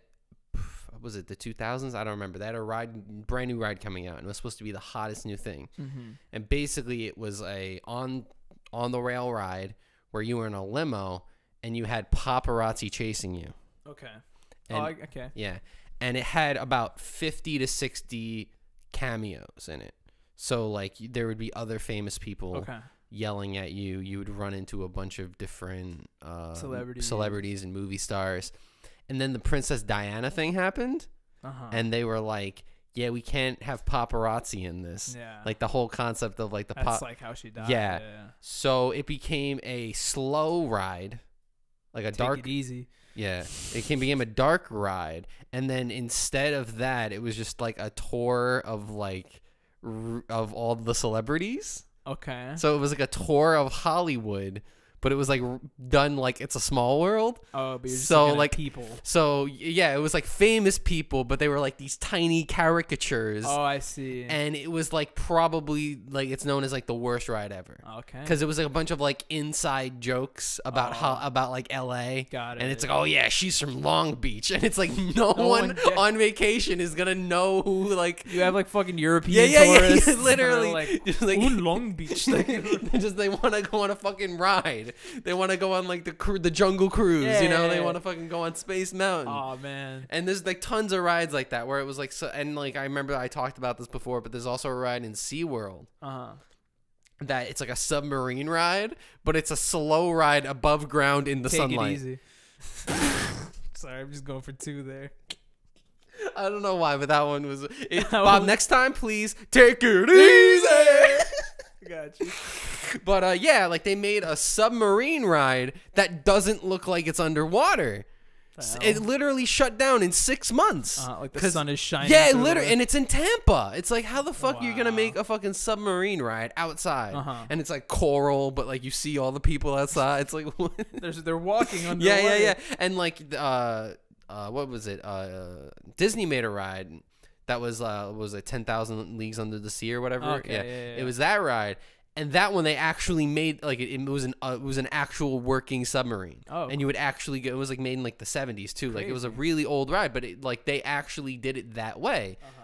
was it the 2000s? I don't remember. They had a ride, brand new ride coming out, and it was supposed to be the hottest new thing. Mm-hmm. And basically, it was a on on the rail ride where you were in a limo and you had paparazzi chasing you. Okay. And oh, I, okay. yeah, and it had about 50 to 60 cameos in it. So like there would be other famous people Okay. yelling at you. You would run into a bunch of different uh, Celebrities. celebrities and movie stars. And then the Princess Diana thing happened, Uh huh. and they were like, "Yeah, we can't have paparazzi in this." yeah. Like the whole concept of like the that's pop. like how she died. Yeah. yeah. so it became a slow ride, like a Take dark. it easy. Yeah, it can became a dark ride, and then instead of that, it was just like a tour of like r- of all the celebrities. Okay. So it was like a tour of Hollywood, but it was like done like it's a small world. Oh, but you're just So, like, people. So yeah, it was like famous people, but they were like these tiny caricatures, Oh, I see. and it was like probably like it's known as like the worst ride ever. okay. Because it was like a bunch of like inside jokes about oh. how Oh. about like L.A. Got it. And it's like, oh yeah, she's from Long Beach, and it's like [laughs] no, No one one [laughs] on vacation is gonna know who like. you have like fucking Yeah, European yeah, yeah, [laughs] tourists. yeah, are literally, like, like Long Beach. Like, just they want to go on a fucking ride. They want to go on like the cru- the jungle cruise. you know, they Yeah. want to fucking go on Space Mountain. oh man. And there's like tons of rides like that where it was like so, and like I remember I talked about this before, but there's also a ride in SeaWorld Uh huh. that it's like a submarine ride, but it's a slow ride above ground in the Take sunlight. it easy. [laughs] Sorry, I'm just going for two there. I don't know why, but that one was. It, [laughs] Bob, next time, please take it easy. [laughs] [laughs] Got you. [laughs] but uh, yeah, like they made a submarine ride that doesn't look like it's underwater. It literally shut down in six months. uh, like the sun is shining. yeah, through literally, and it's in Tampa. It's like, how the fuck are you gonna make a fucking submarine ride outside? Uh-huh. And it's like coral, but like you see all the people outside. It's like. [laughs] There's, they're walking under. yeah, yeah, yeah. And like, uh, uh, what was it? Uh, Disney made a ride that was uh was it ten thousand leagues under the sea or whatever. Okay, yeah, yeah, It yeah. was that ride. And that one they actually made like it, it was an uh, it was an actual working submarine. Oh, and you would actually go. It was like made in like the seventies too. Like it was a really old ride, but it, like they actually did it that way. Uh-huh.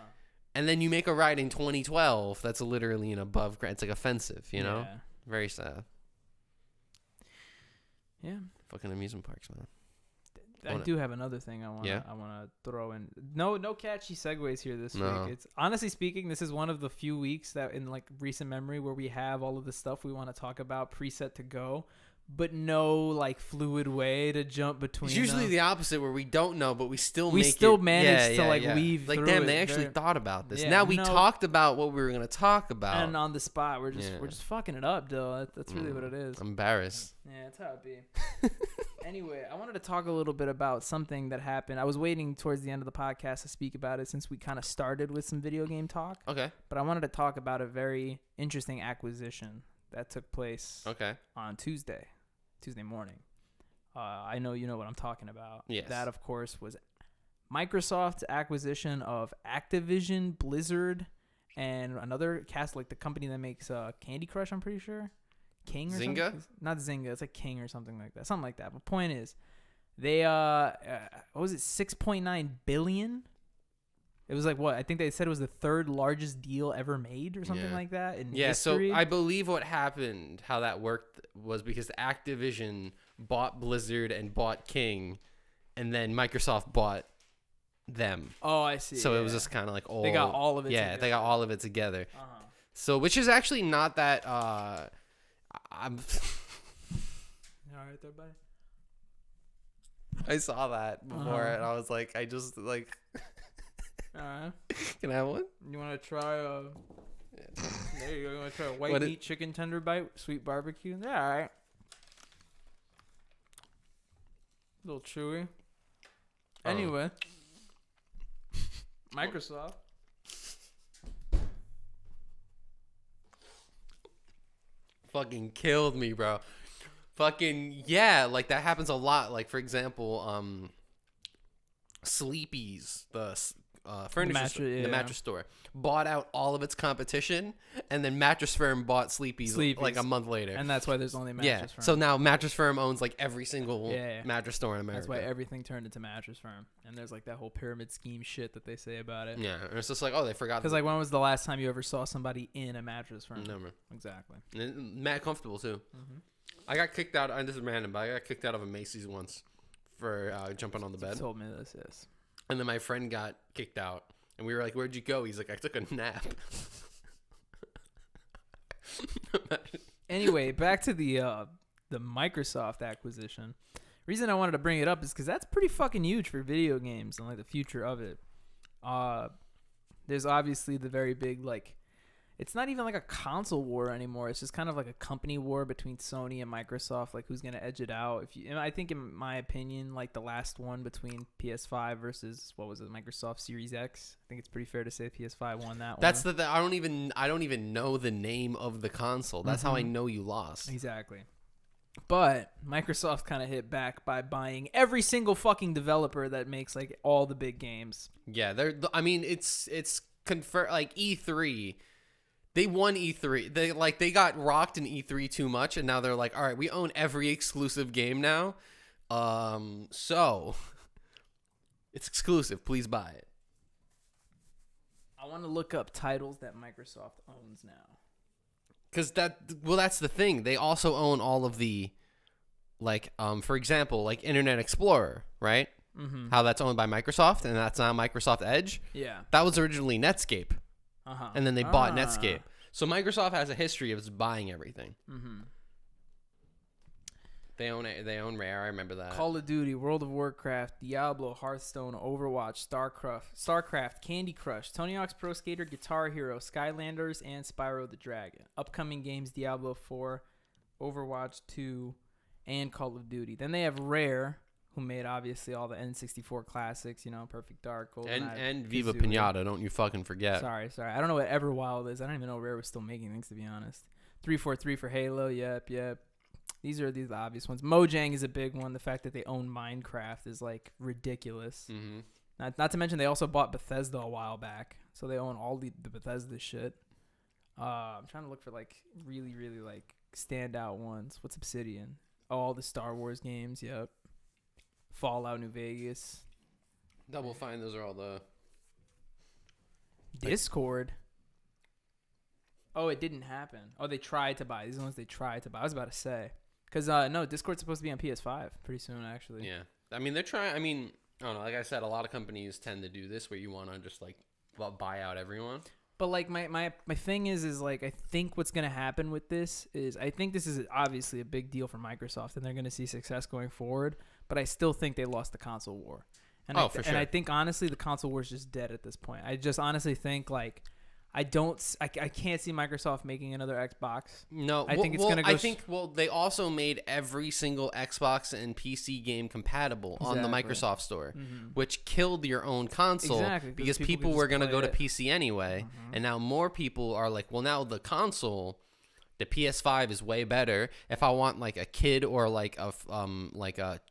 And then you make a ride in 2012 that's literally an above ground. It's like offensive, you know. Yeah. Very sad. Yeah. Fucking amusement parks, man. I do have another thing I want to Yeah? I want to throw in. No no catchy segues here this No. week. It's honestly speaking, this is one of the few weeks that in like recent memory where we have all of the stuff we want to talk about preset to go, but no like fluid way to jump between. It's usually them. the opposite where we don't know, but we still We make still it- manage yeah, to, yeah, like, yeah. weave Like damn, they actually thought about this. Now we no. talked about what we were gonna talk about. and on the spot we're just we're just fucking it up, Dill. That, that's really Mm. what it is. I'm embarrassed. Yeah, that's how it be. anyway, I wanted to talk a little bit about something that happened. I was waiting towards the end of the podcast to speak about it since we kind of started with some video game talk, Okay. but I wanted to talk about a very interesting acquisition that took place Okay. on Tuesday, Tuesday morning. Uh, I know you know what I'm talking about. Yes. That, of course, was Microsoft's acquisition of Activision, Blizzard, and another cast like the company that makes uh, Candy Crush. I'm pretty sure King or Zynga? something. Not Zynga. It's like King or something like that. Something like that. But point is, They uh, uh what was it? Six point nine billion. It was like what I think they said it was the third largest deal ever made or something Yeah. like that in Yeah, history. so I believe what happened, how that worked, was because Activision bought Blizzard and bought King, and then Microsoft bought them. oh, I see. So it was just kind of like all they got all of it. yeah, they got all of it together. Uh-huh. So which is actually not that. uh I'm. [laughs] All right, there, buddy. I saw that before, Uh-huh. and I was like, I just like, All right. [laughs] can I have one? You want to try a? There you go. You want to try a [laughs] white What meat chicken tender bite, sweet barbecue? Yeah, all right. A little chewy. Oh. Anyway, [laughs] Microsoft. fucking killed me, bro. Fucking yeah, like that happens a lot. Like for example, um, Sleepy's the uh, furniture mattress- store, yeah. the mattress store bought out all of its competition, and then Mattress Firm bought Sleepy's, like a month later. And that's why there's only mattress yeah, firm. so now Mattress Firm owns like every single Yeah, mattress store in America. that's why everything turned into mattress firm. And there's like that whole pyramid scheme shit that they say about it. yeah, and it's just like oh they forgot. Because like, when was the last time you ever saw somebody in a mattress firm? Never. Exactly. And it- Mad comfortable too. Mm-hmm. I got kicked out. And this is random, but I got kicked out of a Macy's once for uh, jumping on the bed. You told me this. Yes. And then my friend got kicked out. And we were like, Where'd you go? He's like, I took a nap. [laughs] anyway, back to the uh, the Microsoft acquisition. Reason I wanted to bring it up is because that's pretty fucking huge for video games and like the future of it. Uh, there's obviously the very big like, it's not even like a console war anymore. It's just kind of like a company war between Sony and Microsoft. Like who's gonna edge it out? If you, and I think in my opinion, like the last one between PS5 versus what was it, Microsoft Series X. I think it's pretty fair to say PS5 won that That's one. the, the I don't even I don't even know the name of the console. That's how I Mhm. know you lost. Exactly. But Microsoft kind of hit back by buying every single fucking developer that makes like all the big games. Yeah, they're I mean it's it's confer like E3 they won E3. They like they got rocked in E3 too much and now they're like, "All right, we own every exclusive game now." Um so [laughs] it's exclusive. Please buy it. I want to look up titles that Microsoft owns now. Cuz that well that's the thing. They also own all of the like um for example, like Internet Explorer, right? Mm-hmm. How that's owned by Microsoft and that's now Microsoft Edge. Yeah. That was originally Netscape Uh-huh. and then they bought Netscape. So Microsoft has a history of just buying everything. Mm-hmm. They own it. They own Rare. I remember that. Call of Duty, World of Warcraft, Diablo, Hearthstone, Overwatch, StarCraft, StarCraft, Candy Crush, Tony Hawk's Pro Skater, Guitar Hero, Skylanders, and Spyro the Dragon. Upcoming games: Diablo 4, Overwatch 2, and Call of Duty. Then they have Rare, who made obviously all the N64 classics. You know, Perfect Dark, and GoldenEye, and Viva. Pinata. Don't you fucking forget. Sorry, sorry. I don't know what Everwild is. I don't even know Rare was still making things to be honest. Three four three for Halo. Yep, yep. These are these are the obvious ones. Mojang is a big one. The fact that they own Minecraft is like ridiculous. Mm-hmm. Not not to mention they also bought Bethesda a while back, so they own all the, the Bethesda shit. Uh, I'm trying to look for like really really like standout ones. What's Obsidian? Oh, all the Star Wars games. Yep. Fallout New Vegas. Double Fine. Those are all the. Discord. Oh, it didn't happen. Oh, they tried to buy. These are the ones they tried to buy. I was about to say. Because, uh, no, Discord's supposed to be on PS5 pretty soon, actually. Yeah. I mean, they're trying. I mean, I don't know. Like I said, a lot of companies tend to do this where you want to just like bu- buy out everyone. But, like, my, my, my thing is, is, like, I think what's going to happen with this is I think this is obviously a big deal for Microsoft and they're going to see success going forward. But I still think they lost the console war. And I Oh, th- for And I think, honestly, the console war is just dead at this point. I just honestly think, like, I don't, I, I can't see Microsoft making another Xbox. No, I well- think it's well, gonna go I think well, they also made every single Xbox and PC game compatible on the Microsoft Store, Mhm. which killed your own console Exactly, because people, people were gonna go to. PC anyway, Mhm. and now more people are like, well, now the console, the PS5 is way better. If I want like a kid or like a um like a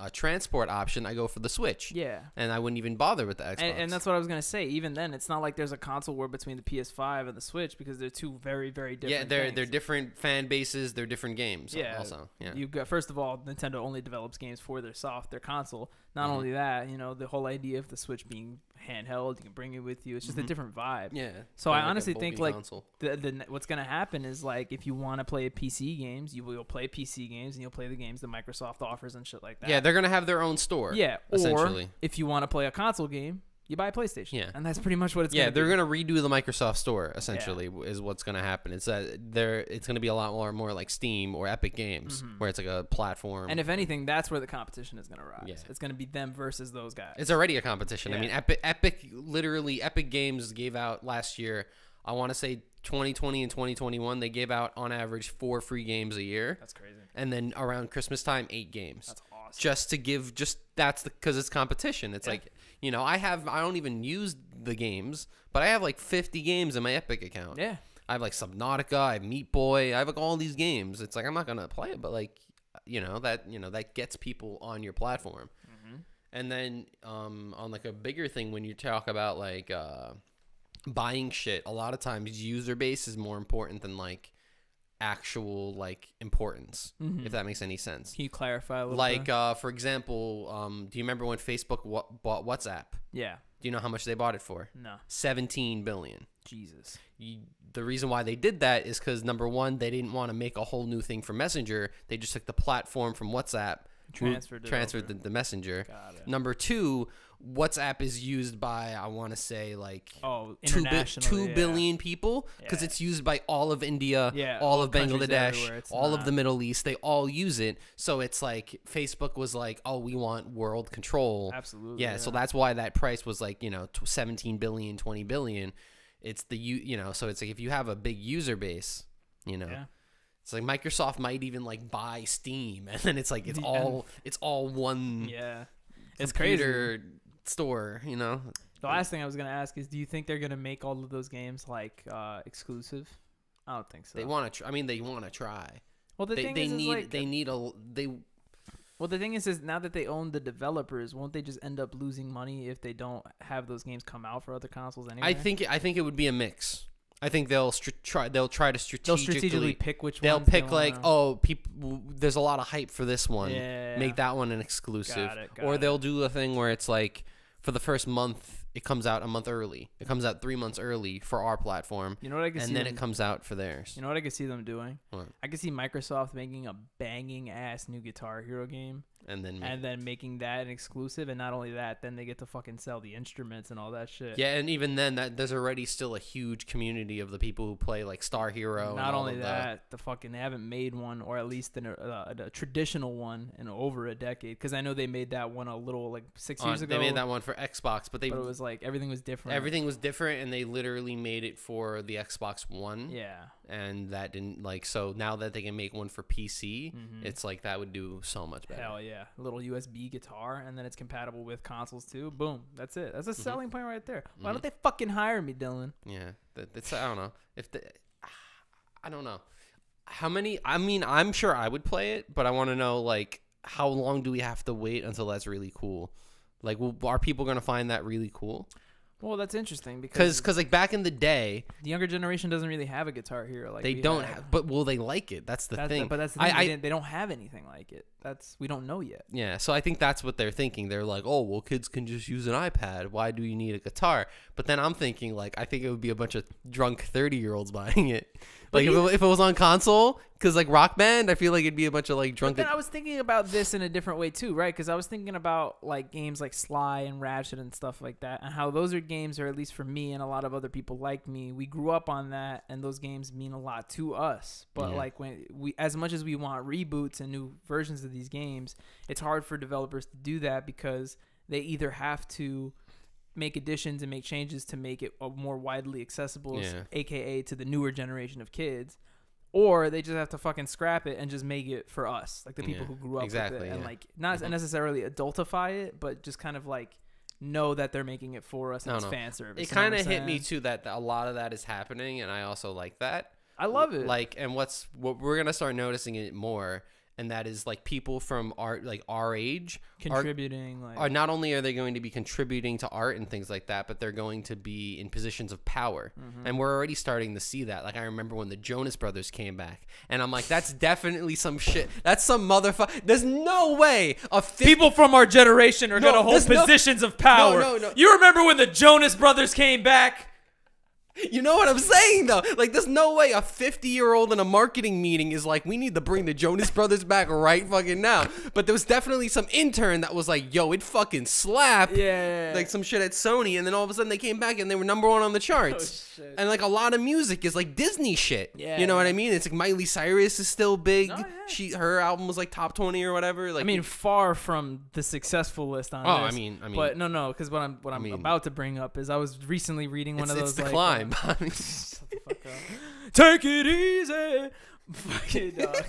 a transport option, I go for the Switch. Yeah. And I wouldn't even bother with the Xbox. And, and that's what I was gonna say. Even then, it's not like there's a console war between the PS5 and the Switch because they're two very, very different. yeah, they're things. they're different fan bases. They're different games. Yeah. Also. Yeah. You've got first of all, Nintendo only develops games for their soft, their console. Not Mhm. only that, you know, the whole idea of the Switch being handheld, you can bring it with you. It's just a Mhm. different vibe. yeah. So I honestly think, like. The, the what's gonna happen is like if you want to play PC games, you will play PC games and you'll play the games that Microsoft offers and shit like that. yeah, they're gonna have their own store. yeah. Or if you want to play a console game, you buy a PlayStation. Yeah. and that's pretty much what it's. yeah, gonna they're gonna redo the Microsoft Store essentially is what's gonna happen. It's that there it's gonna be a lot more more like Steam or Epic Games Mhm. where it's like a platform. And if anything, that's where the competition is gonna rise. Yeah. It's gonna be them versus those guys. it's already a competition. I Yeah. mean, Epic Epic literally Epic Games gave out last year. I want to say 2020 and 2021 they gave out on average four free games a year, that's crazy. and then around Christmas time eight games. That's awesome. just to give just that's the because it's competition it's like you know i have i don't even use the games but i have like 50 games in my epic account yeah. i have like subnautica i have meat boy i have like all these games it's like i'm not gonna play it but like you know that you know that gets people on your platform Mm-hmm. and then um on like a bigger thing when you talk about like uh buying shit a lot of times user base is more important than like actual like importance Mhm. if that makes any sense Can you clarify a little? like uh for example um do you remember when facebook bought whatsapp yeah. do you know how much they bought it for No. 17 billion Jesus. you, the reason why they did that is because number one they didn't want to make a whole new thing for messenger they just took the platform from whatsapp Transferred it transferred the, the messenger number two whatsapp is used by i want to say like Oh, two, bi- two yeah. billion people because Yeah. it's used by all of India, Yeah, all all of Bangladesh, all of the Middle East. They all use it. So it's like Facebook was like, oh, we want world control. Absolutely. Yeah, so that's why that price was like, you know, tw- 17 billion, 20 billion. It's the, you, you know, so it's like if you have a big user base, you know, Yeah. It's like Microsoft might even like buy Steam [laughs] and then it's like, it's The- all, it's all one Yeah. It's crazy. store, you know? The last thing I was gonna ask is, do you think they're gonna make all of those games like uh, exclusive? I don't think so. They want to, tr- I mean, they want to try. well, the they, thing they is, is, need like, they need a they well, the thing is, is now that they own the developers, won't they just end up losing money if they don't have those games come out for other consoles anyway? I think I think it would be a mix. I think they'll str- try they'll try to they'll strategically, strategically pick which one. they'll ones they pick like wanna- oh people there's a lot of hype for this one. yeah, Make that one an exclusive. Got it, or they'll it. do a thing where it's like for the first month it comes out a month early. It comes out 3 months early for our platform You know what I can see and then them, it comes out for theirs. You know what I could see them doing? What? I could see Microsoft making a banging ass new Guitar Hero game, and then and then making that an exclusive. And not only that, then they get to fucking sell the instruments and all that shit. yeah, and even then, that there's already still a huge community of the people who play like Star Hero. and Not all only the- that, the fucking they haven't made one, or at least an, uh, a traditional one, in over a decade. Because I know they made that one a little like six on- years ago. they made that one for Xbox, but they but it was like everything was different. everything was different, and they literally made it for the Xbox One. Yeah. And that didn't like so now that they can make one for PC, Mhm. it's like that would do so much better. Hell yeah, a little USB guitar, and then it's compatible with consoles too. Boom, that's it. That's a Mm-hmm. selling point right there. Why don't they fucking hire me, Dylan? Yeah, that, that's I don't know if the [sighs] I don't know how many. I mean, I'm sure I would play it, but I want to know like how long do we have to wait until that's really cool? Like, will, are people gonna find that really cool? Well, that's interesting Because because like back in the day, the younger generation doesn't really have a Guitar Hero. Like they don't. have. Have, but will they like it? That's the That's thing. but that's the I- thing. I- they, didn't- they don't have anything like it. That's we don't know yet. Yeah, so I think that's what they're thinking. They're like, "Oh, well, kids can just use an iPad. Why do you need a guitar?" But then I'm thinking, like, I think it would be a bunch of drunk thirty year olds [laughs] buying it. But Like, if, it, if it was on console, because like Rock Band, I feel like it'd be a bunch of like But drunk. then I was thinking about this in a different way too, right? Because I was thinking about like games like Sly and Ratchet and stuff like that, and how those are games, or at least for me and a lot of other people like me, we grew up on that, and those games mean a lot to us. But Yeah. like when we, as much as we want reboots and new versions of these games, it's hard for developers to do that because they either have to make additions and make changes to make it more widely accessible, Yeah. aka to the newer generation of kids, or they just have to fucking scrap it and just make it for us, like the people Yeah, who grew up exactly, with it, and like not Mhm. necessarily adultify it, but just kind of like know that they're making it for us and No, it's no. fan service. it you know what kind of hit me too that a lot of that is happening, and I also like that. I love it. Like, and what's what we're gonna start noticing it more and that is like people from our like our age are Contributing like are not only are they going to be contributing to art and things like that, but they're going to be in positions of power. Mm-hmm. And we're already starting to see that. Like I remember when the Jonas Brothers came back, and I'm like, that's definitely some shit. That's some motherfucker. There's no way a 50- People from our generation are No, gonna hold there's no- positions of power. No no, no. You remember when the Jonas Brothers came back? [laughs] You know what I'm saying though? Like, there's no way a 50 year old in a marketing meeting is like, we need to bring the Jonas Brothers back right fucking now. But there was definitely some intern that was like, yo, it fucking slapped. Yeah. Like some shit at Sony, and then all of a sudden they came back and they were number one on the oh, charts. Oh, shit. And like a lot of music is like Disney shit. Yeah. You know what I mean? It's like Miley Cyrus is still big. Oh, yeah. She her album was like top 20 or whatever. Like I mean, far from the successful list on Oh, I mean- I mean- but no, no, because what I'm what I'm mean- about to bring up is I was recently reading one it's, of it's those the like, climb. Uh, [laughs] shut the fuck up. Take it easy, fucking [laughs] dog.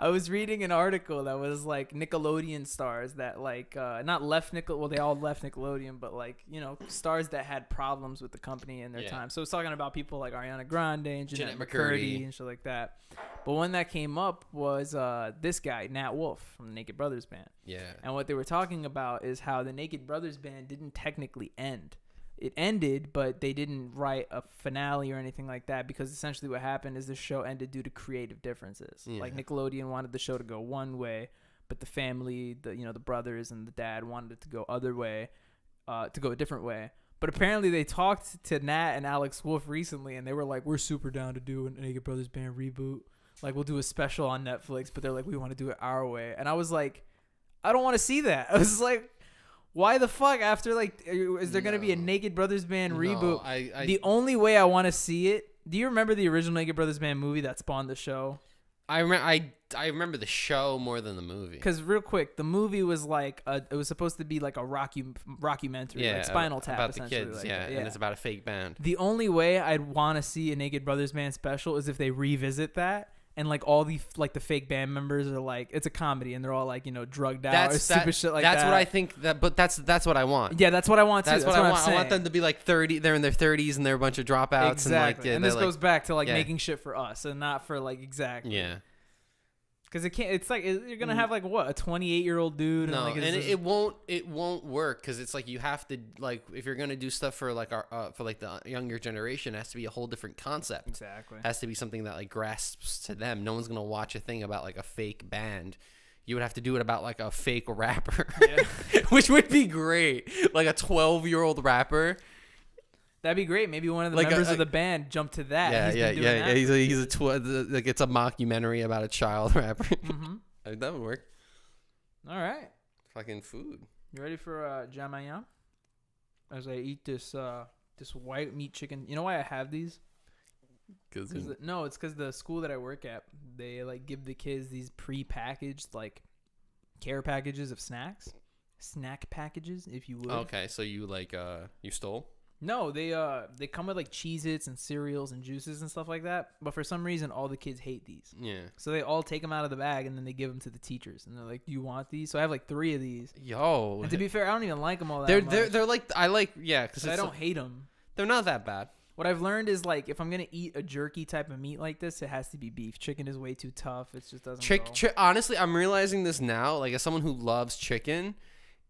I was reading an article that was like Nickelodeon stars that like uh, not left Nickel. Well, they all left Nickelodeon, but like you know stars that had problems with the company in their Yeah. time. So it's talking about people like Ariana Grande and Jennette, Jennette McCurdy. McCurdy. and shit like that. But one that came up was uh, this guy Nat Wolff from the Naked Brothers band. yeah. And what they were talking about is how the Naked Brothers band didn't technically end. It ended, but they didn't write a finale or anything like that because essentially what happened is the show ended due to creative differences. Like Nickelodeon wanted the show to go one way, but the family, the you know the brothers and the dad wanted it to go other way, uh, to go a different way. But apparently they talked to Nat and Alex Wolff recently, and they were like, "We're super down to do an Naked Brothers band reboot. Like we'll do a special on Netflix, but they're like, we want to do it our way." And I was like. I don't want to see that. [laughs] I was like, why the fuck? After like, is there gonna be a Naked Brothers Band No, reboot? I, I, the only way I want to see it. Do you remember the original Naked Brothers Band movie that spawned the show? I, rem- I, I remember the show more than the movie. Because real quick, the movie was like a, it was supposed to be like a rocky rockumentary, yeah, like Spinal Tap, about the kids. like yeah, that, and it's about a fake band. the only way I'd want to see a Naked Brothers Band special is if they revisit that. And like all the like the fake band members are like it's a comedy and they're all like you know drugged out or That's stupid that, shit like that. that's that. what I think. That, but that's that's what I want. Yeah, that's what I want too. That's, That's, what, I I'm want. I want them to be like thirty. They're in their thirties and they're a bunch of dropouts. exactly. And like, yeah, and this like- goes back to like yeah. making shit for us and not for like exactly. yeah. Because it can't. It's like you're gonna have like what a 28 year old dude. No, and, like, and it, it won't it won't work because it's like you have to like if you're gonna do stuff for like our uh, for like the younger generation, it has to be a whole different concept. exactly. It has to be something that like grasps to them. No one's gonna watch a thing about like a fake band. You would have to do it about like a fake rapper, Yeah. [laughs] which would be great. Like a 12 year old rapper. That'd be great. Maybe one of the Like members a- of the band jumped to that. yeah, He's yeah, been doing yeah, yeah. that. He's a, he's a tw- like it's a mockumentary about a child [laughs] rapper. [laughs] Mhm. that would work. All right. Fucking food. You ready for uh, jamaya? As I eat this uh this white meat chicken. You know why I have these? 'Cause 'Cause the- no, it's because the school that I work at, they like give the kids these pre-packaged like care packages of snacks, snack packages, if you would. okay, so you like uh you stole? No, they uh they come with like Cheez-Its and cereals and juices and stuff like that. But for some reason, all the kids hate these, Yeah. so they all take them out of the bag and then they give them to the teachers, and they're like, "Do you want these?" So I have like three of these. Yo, And to be fair, I don't even like them all that they're much. they're they're like I like yeah because I don't hate them. they're not that bad. What I've learned is like if I'm gonna eat a jerky type of meat like this, it has to be beef. Chicken is way too tough. It just doesn't. Chick, chi- honestly, I'm realizing this now. Like as someone who loves chicken,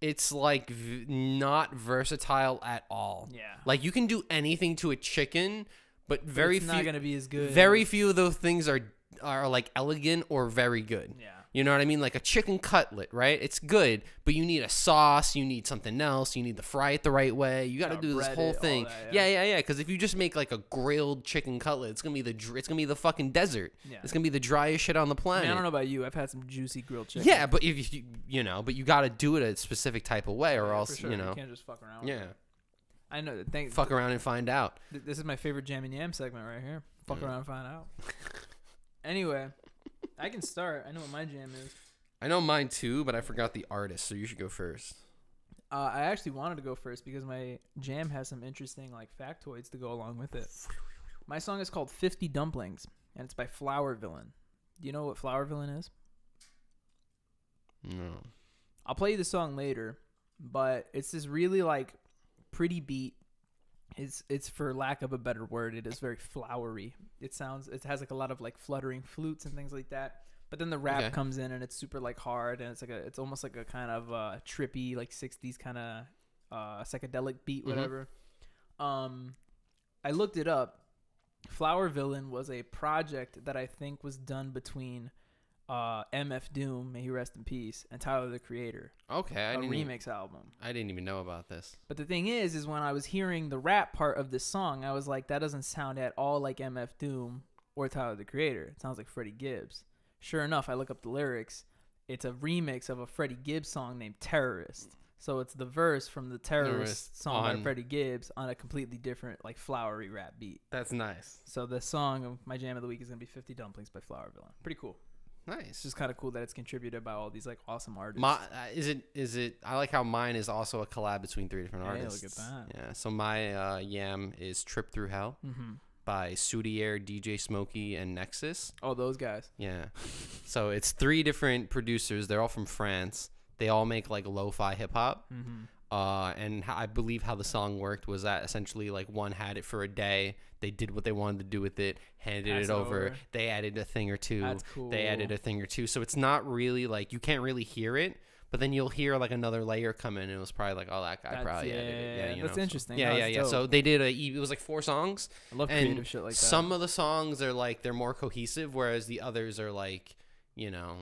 it's like v- not versatile at all. yeah. Like you can do anything to a chicken, but very it's few not gonna be as good. very few of those things are are like elegant or very good. Yeah. You know what I mean? Like a chicken cutlet, right? It's good, but you need a sauce, you need something else, you need to fry it the right way. You got to do this whole it, thing. that, yeah, yeah. yeah, yeah. Because if you just make like a grilled chicken cutlet, it's gonna be the it's gonna be the fucking desert. Yeah. It's gonna be the driest shit on the I, planet. mean, I don't know about you. I've had some juicy grilled chicken. Yeah, but if you you know, but you got to do it a specific type of way, or Yeah, else sure. you know, can't just fuck around. with yeah, it. I know. Thank. fuck around and find out. th- This is my favorite jam and yam segment right here. Fuck Yeah. around and find out. anyway, I can start. I know what my jam is. I know mine too, but I forgot the artist, so you should go first. Uh, I actually wanted to go first because my jam has some interesting like factoids to go along with it. My song is called 50 Dumplings and it's by Flowervillain. Do you know what Flowervillain is? No. I'll play you the song later, but it's this really like pretty beat. It's it's for lack of a better word, it is very flowery. It sounds it has like a lot of like fluttering flutes and things like that. But then the rap Okay. comes in and it's super like hard and it's like a it's almost like a kind of uh trippy like 60s kind of uh psychedelic beat Mhm. whatever. Um I looked it up. Flowervillain was a project that I think was done between uh MF Doom, may he rest in peace, and Tyler the Creator, Okay, I a didn't. Even, remix album. I didn't even know about this. But the thing is, is when I was hearing the rap part of this song, I was like, that doesn't sound at all like MF Doom or Tyler the Creator. It sounds like Freddie Gibbs. Sure enough, I look up the lyrics. It's a remix of a Freddie Gibbs song named Terrorist. So it's the verse from the Terrorist Terrorist song by on- Freddie Gibbs on a completely different, like flowery rap beat. That's nice. So the song of my jam of the week is gonna be "50 Dumplings" by Flowervillain. Pretty cool. It's Nice. just kind of cool that it's contributed by all these like awesome artists. My uh, is it is it? I like how mine is also a collab between three different Hey, look at artists. that. Yeah. So my uh, yam is "Trip Through Hell" mm-hmm. by Soudiere, DJ Smokey, and Nexus. Oh, those guys. Yeah. so it's three different producers. They're all from France. They all make like lo-fi hip hop. Mm-hmm. Uh, and I believe how the song worked was that essentially like one had it for a day. They did what they wanted to do with it, handed Pass it over. over. They added a thing or two. That's cool. They added a thing or two. So it's not really like you can't really hear it, but then you'll hear like another layer come in. And it was probably like, oh, that guy That's- probably yeah, added it. yeah, you That's know, so- interesting. Yeah, No, yeah, yeah. dope. So they did a. It was like four songs, I love and creative shit like that. some of the songs are like they're more cohesive, whereas the others are like, you know,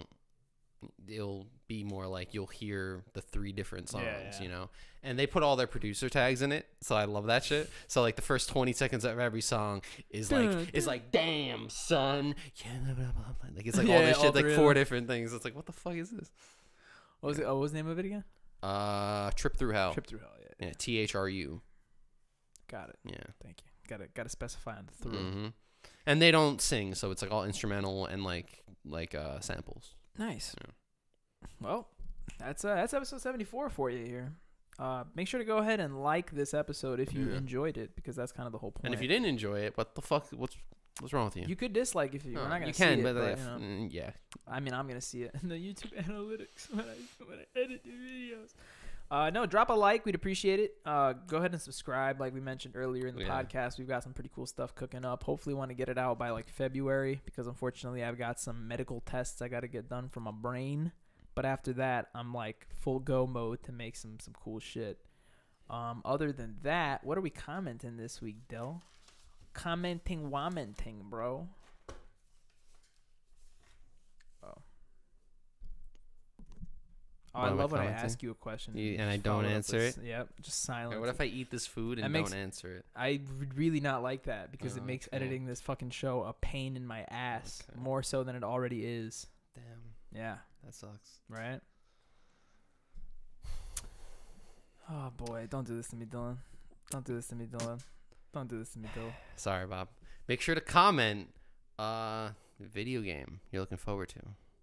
it'll be more like you'll hear the three different songs, Yeah, yeah. you know. And they put all their producer tags in it, so I love that shit. So like the first twenty seconds of every song is like Dun, is like, damn son, yeah, blah, blah, blah, blah. like it's like [laughs] all Yeah, this all shit, like four different things. It's like what the fuck is this? what was it? Oh, what was the name of it again? Uh, trip through hell. Trip through hell. Yeah, Yeah, T H R U. got it. Yeah. Thank you. Got to got to specify on the through. hmm And they don't sing, so it's like all instrumental and like like uh samples. Nice. Yeah. Well, that's uh, that's episode seventy four for you here. Uh, make sure to go ahead and like this episode if you Yeah. enjoyed it because that's kind of the whole point. And if you didn't enjoy it, what the fuck? What's what's wrong with you? you could dislike if you. Oh, we're not gonna you see it, but if- you know, mm, yeah. I mean, I'm gonna see it in the YouTube [laughs] analytics when I when I edit the videos. Uh, no, drop a like. We'd appreciate it. Uh, go ahead and subscribe, like we mentioned earlier in the Yeah. podcast. We've got some pretty cool stuff cooking up. Hopefully, want to get it out by like February because unfortunately, I've got some medical tests I got to get done for my brain. But after that, I'm like full go mode to make some some cool shit. Um, other than that, what are we commenting this week, Dell? Commenting, wamenting, bro. Oh. Oh, I love when I ask you a question. You- and I don't answer it? Yep, just silence. what if I eat this food That and makes- don't answer it? I would really not like that because it Oh, makes okay. editing this fucking show a pain in my ass Okay. more so than it already is. Damn, Yeah, that sucks. right. Oh boy, don't do this to me, Dylan. Don't do this to me, Dylan. Don't do this to me, Dylan. Sorry, Bob. Make sure to comment. Uh, video game you're looking forward to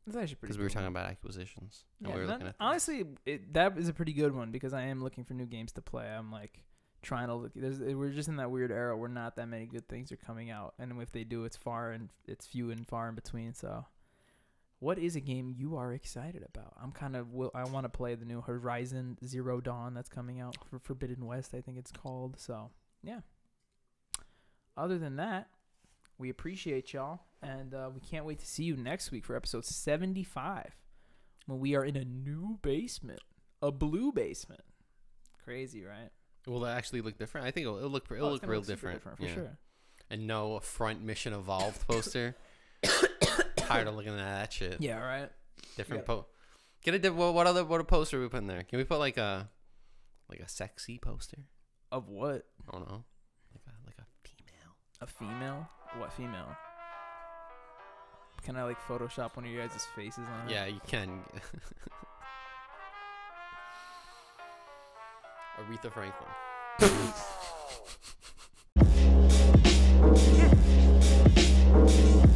It's actually pretty. because we were good talking about acquisitions and Yeah, we were that- looking at honestly, it, that is a pretty good one because I am looking for new games to play. I'm like trying to look. There's, we're just in that weird era where not that many good things are coming out, and if they do, it's far and it's few and far in between. So, what is a game you are excited about? I'm kind of will. I want to play the new Horizon Zero Dawn that's coming out for Forbidden West. I think it's called. So, yeah. Other than that, we appreciate y'all, and uh, we can't wait to see you next week for episode 75 when we are in a new basement, a blue basement. Crazy, right? Will that actually look different? I think it'll, it'll look it'll Oh, look real different. for yeah. sure. And no front mission evolved poster. [coughs] Tired of looking at that shit. Yeah, right. Different Yeah. po. Get a diff- what, what other what a poster we put in there? Can we put like a like a sexy poster? Of what? I don't know. Like a like a female. A female? What female? Can I like Photoshop one of you guys' faces on it? Yeah, you can. [laughs] Aretha Franklin. Yeah. [laughs] [laughs]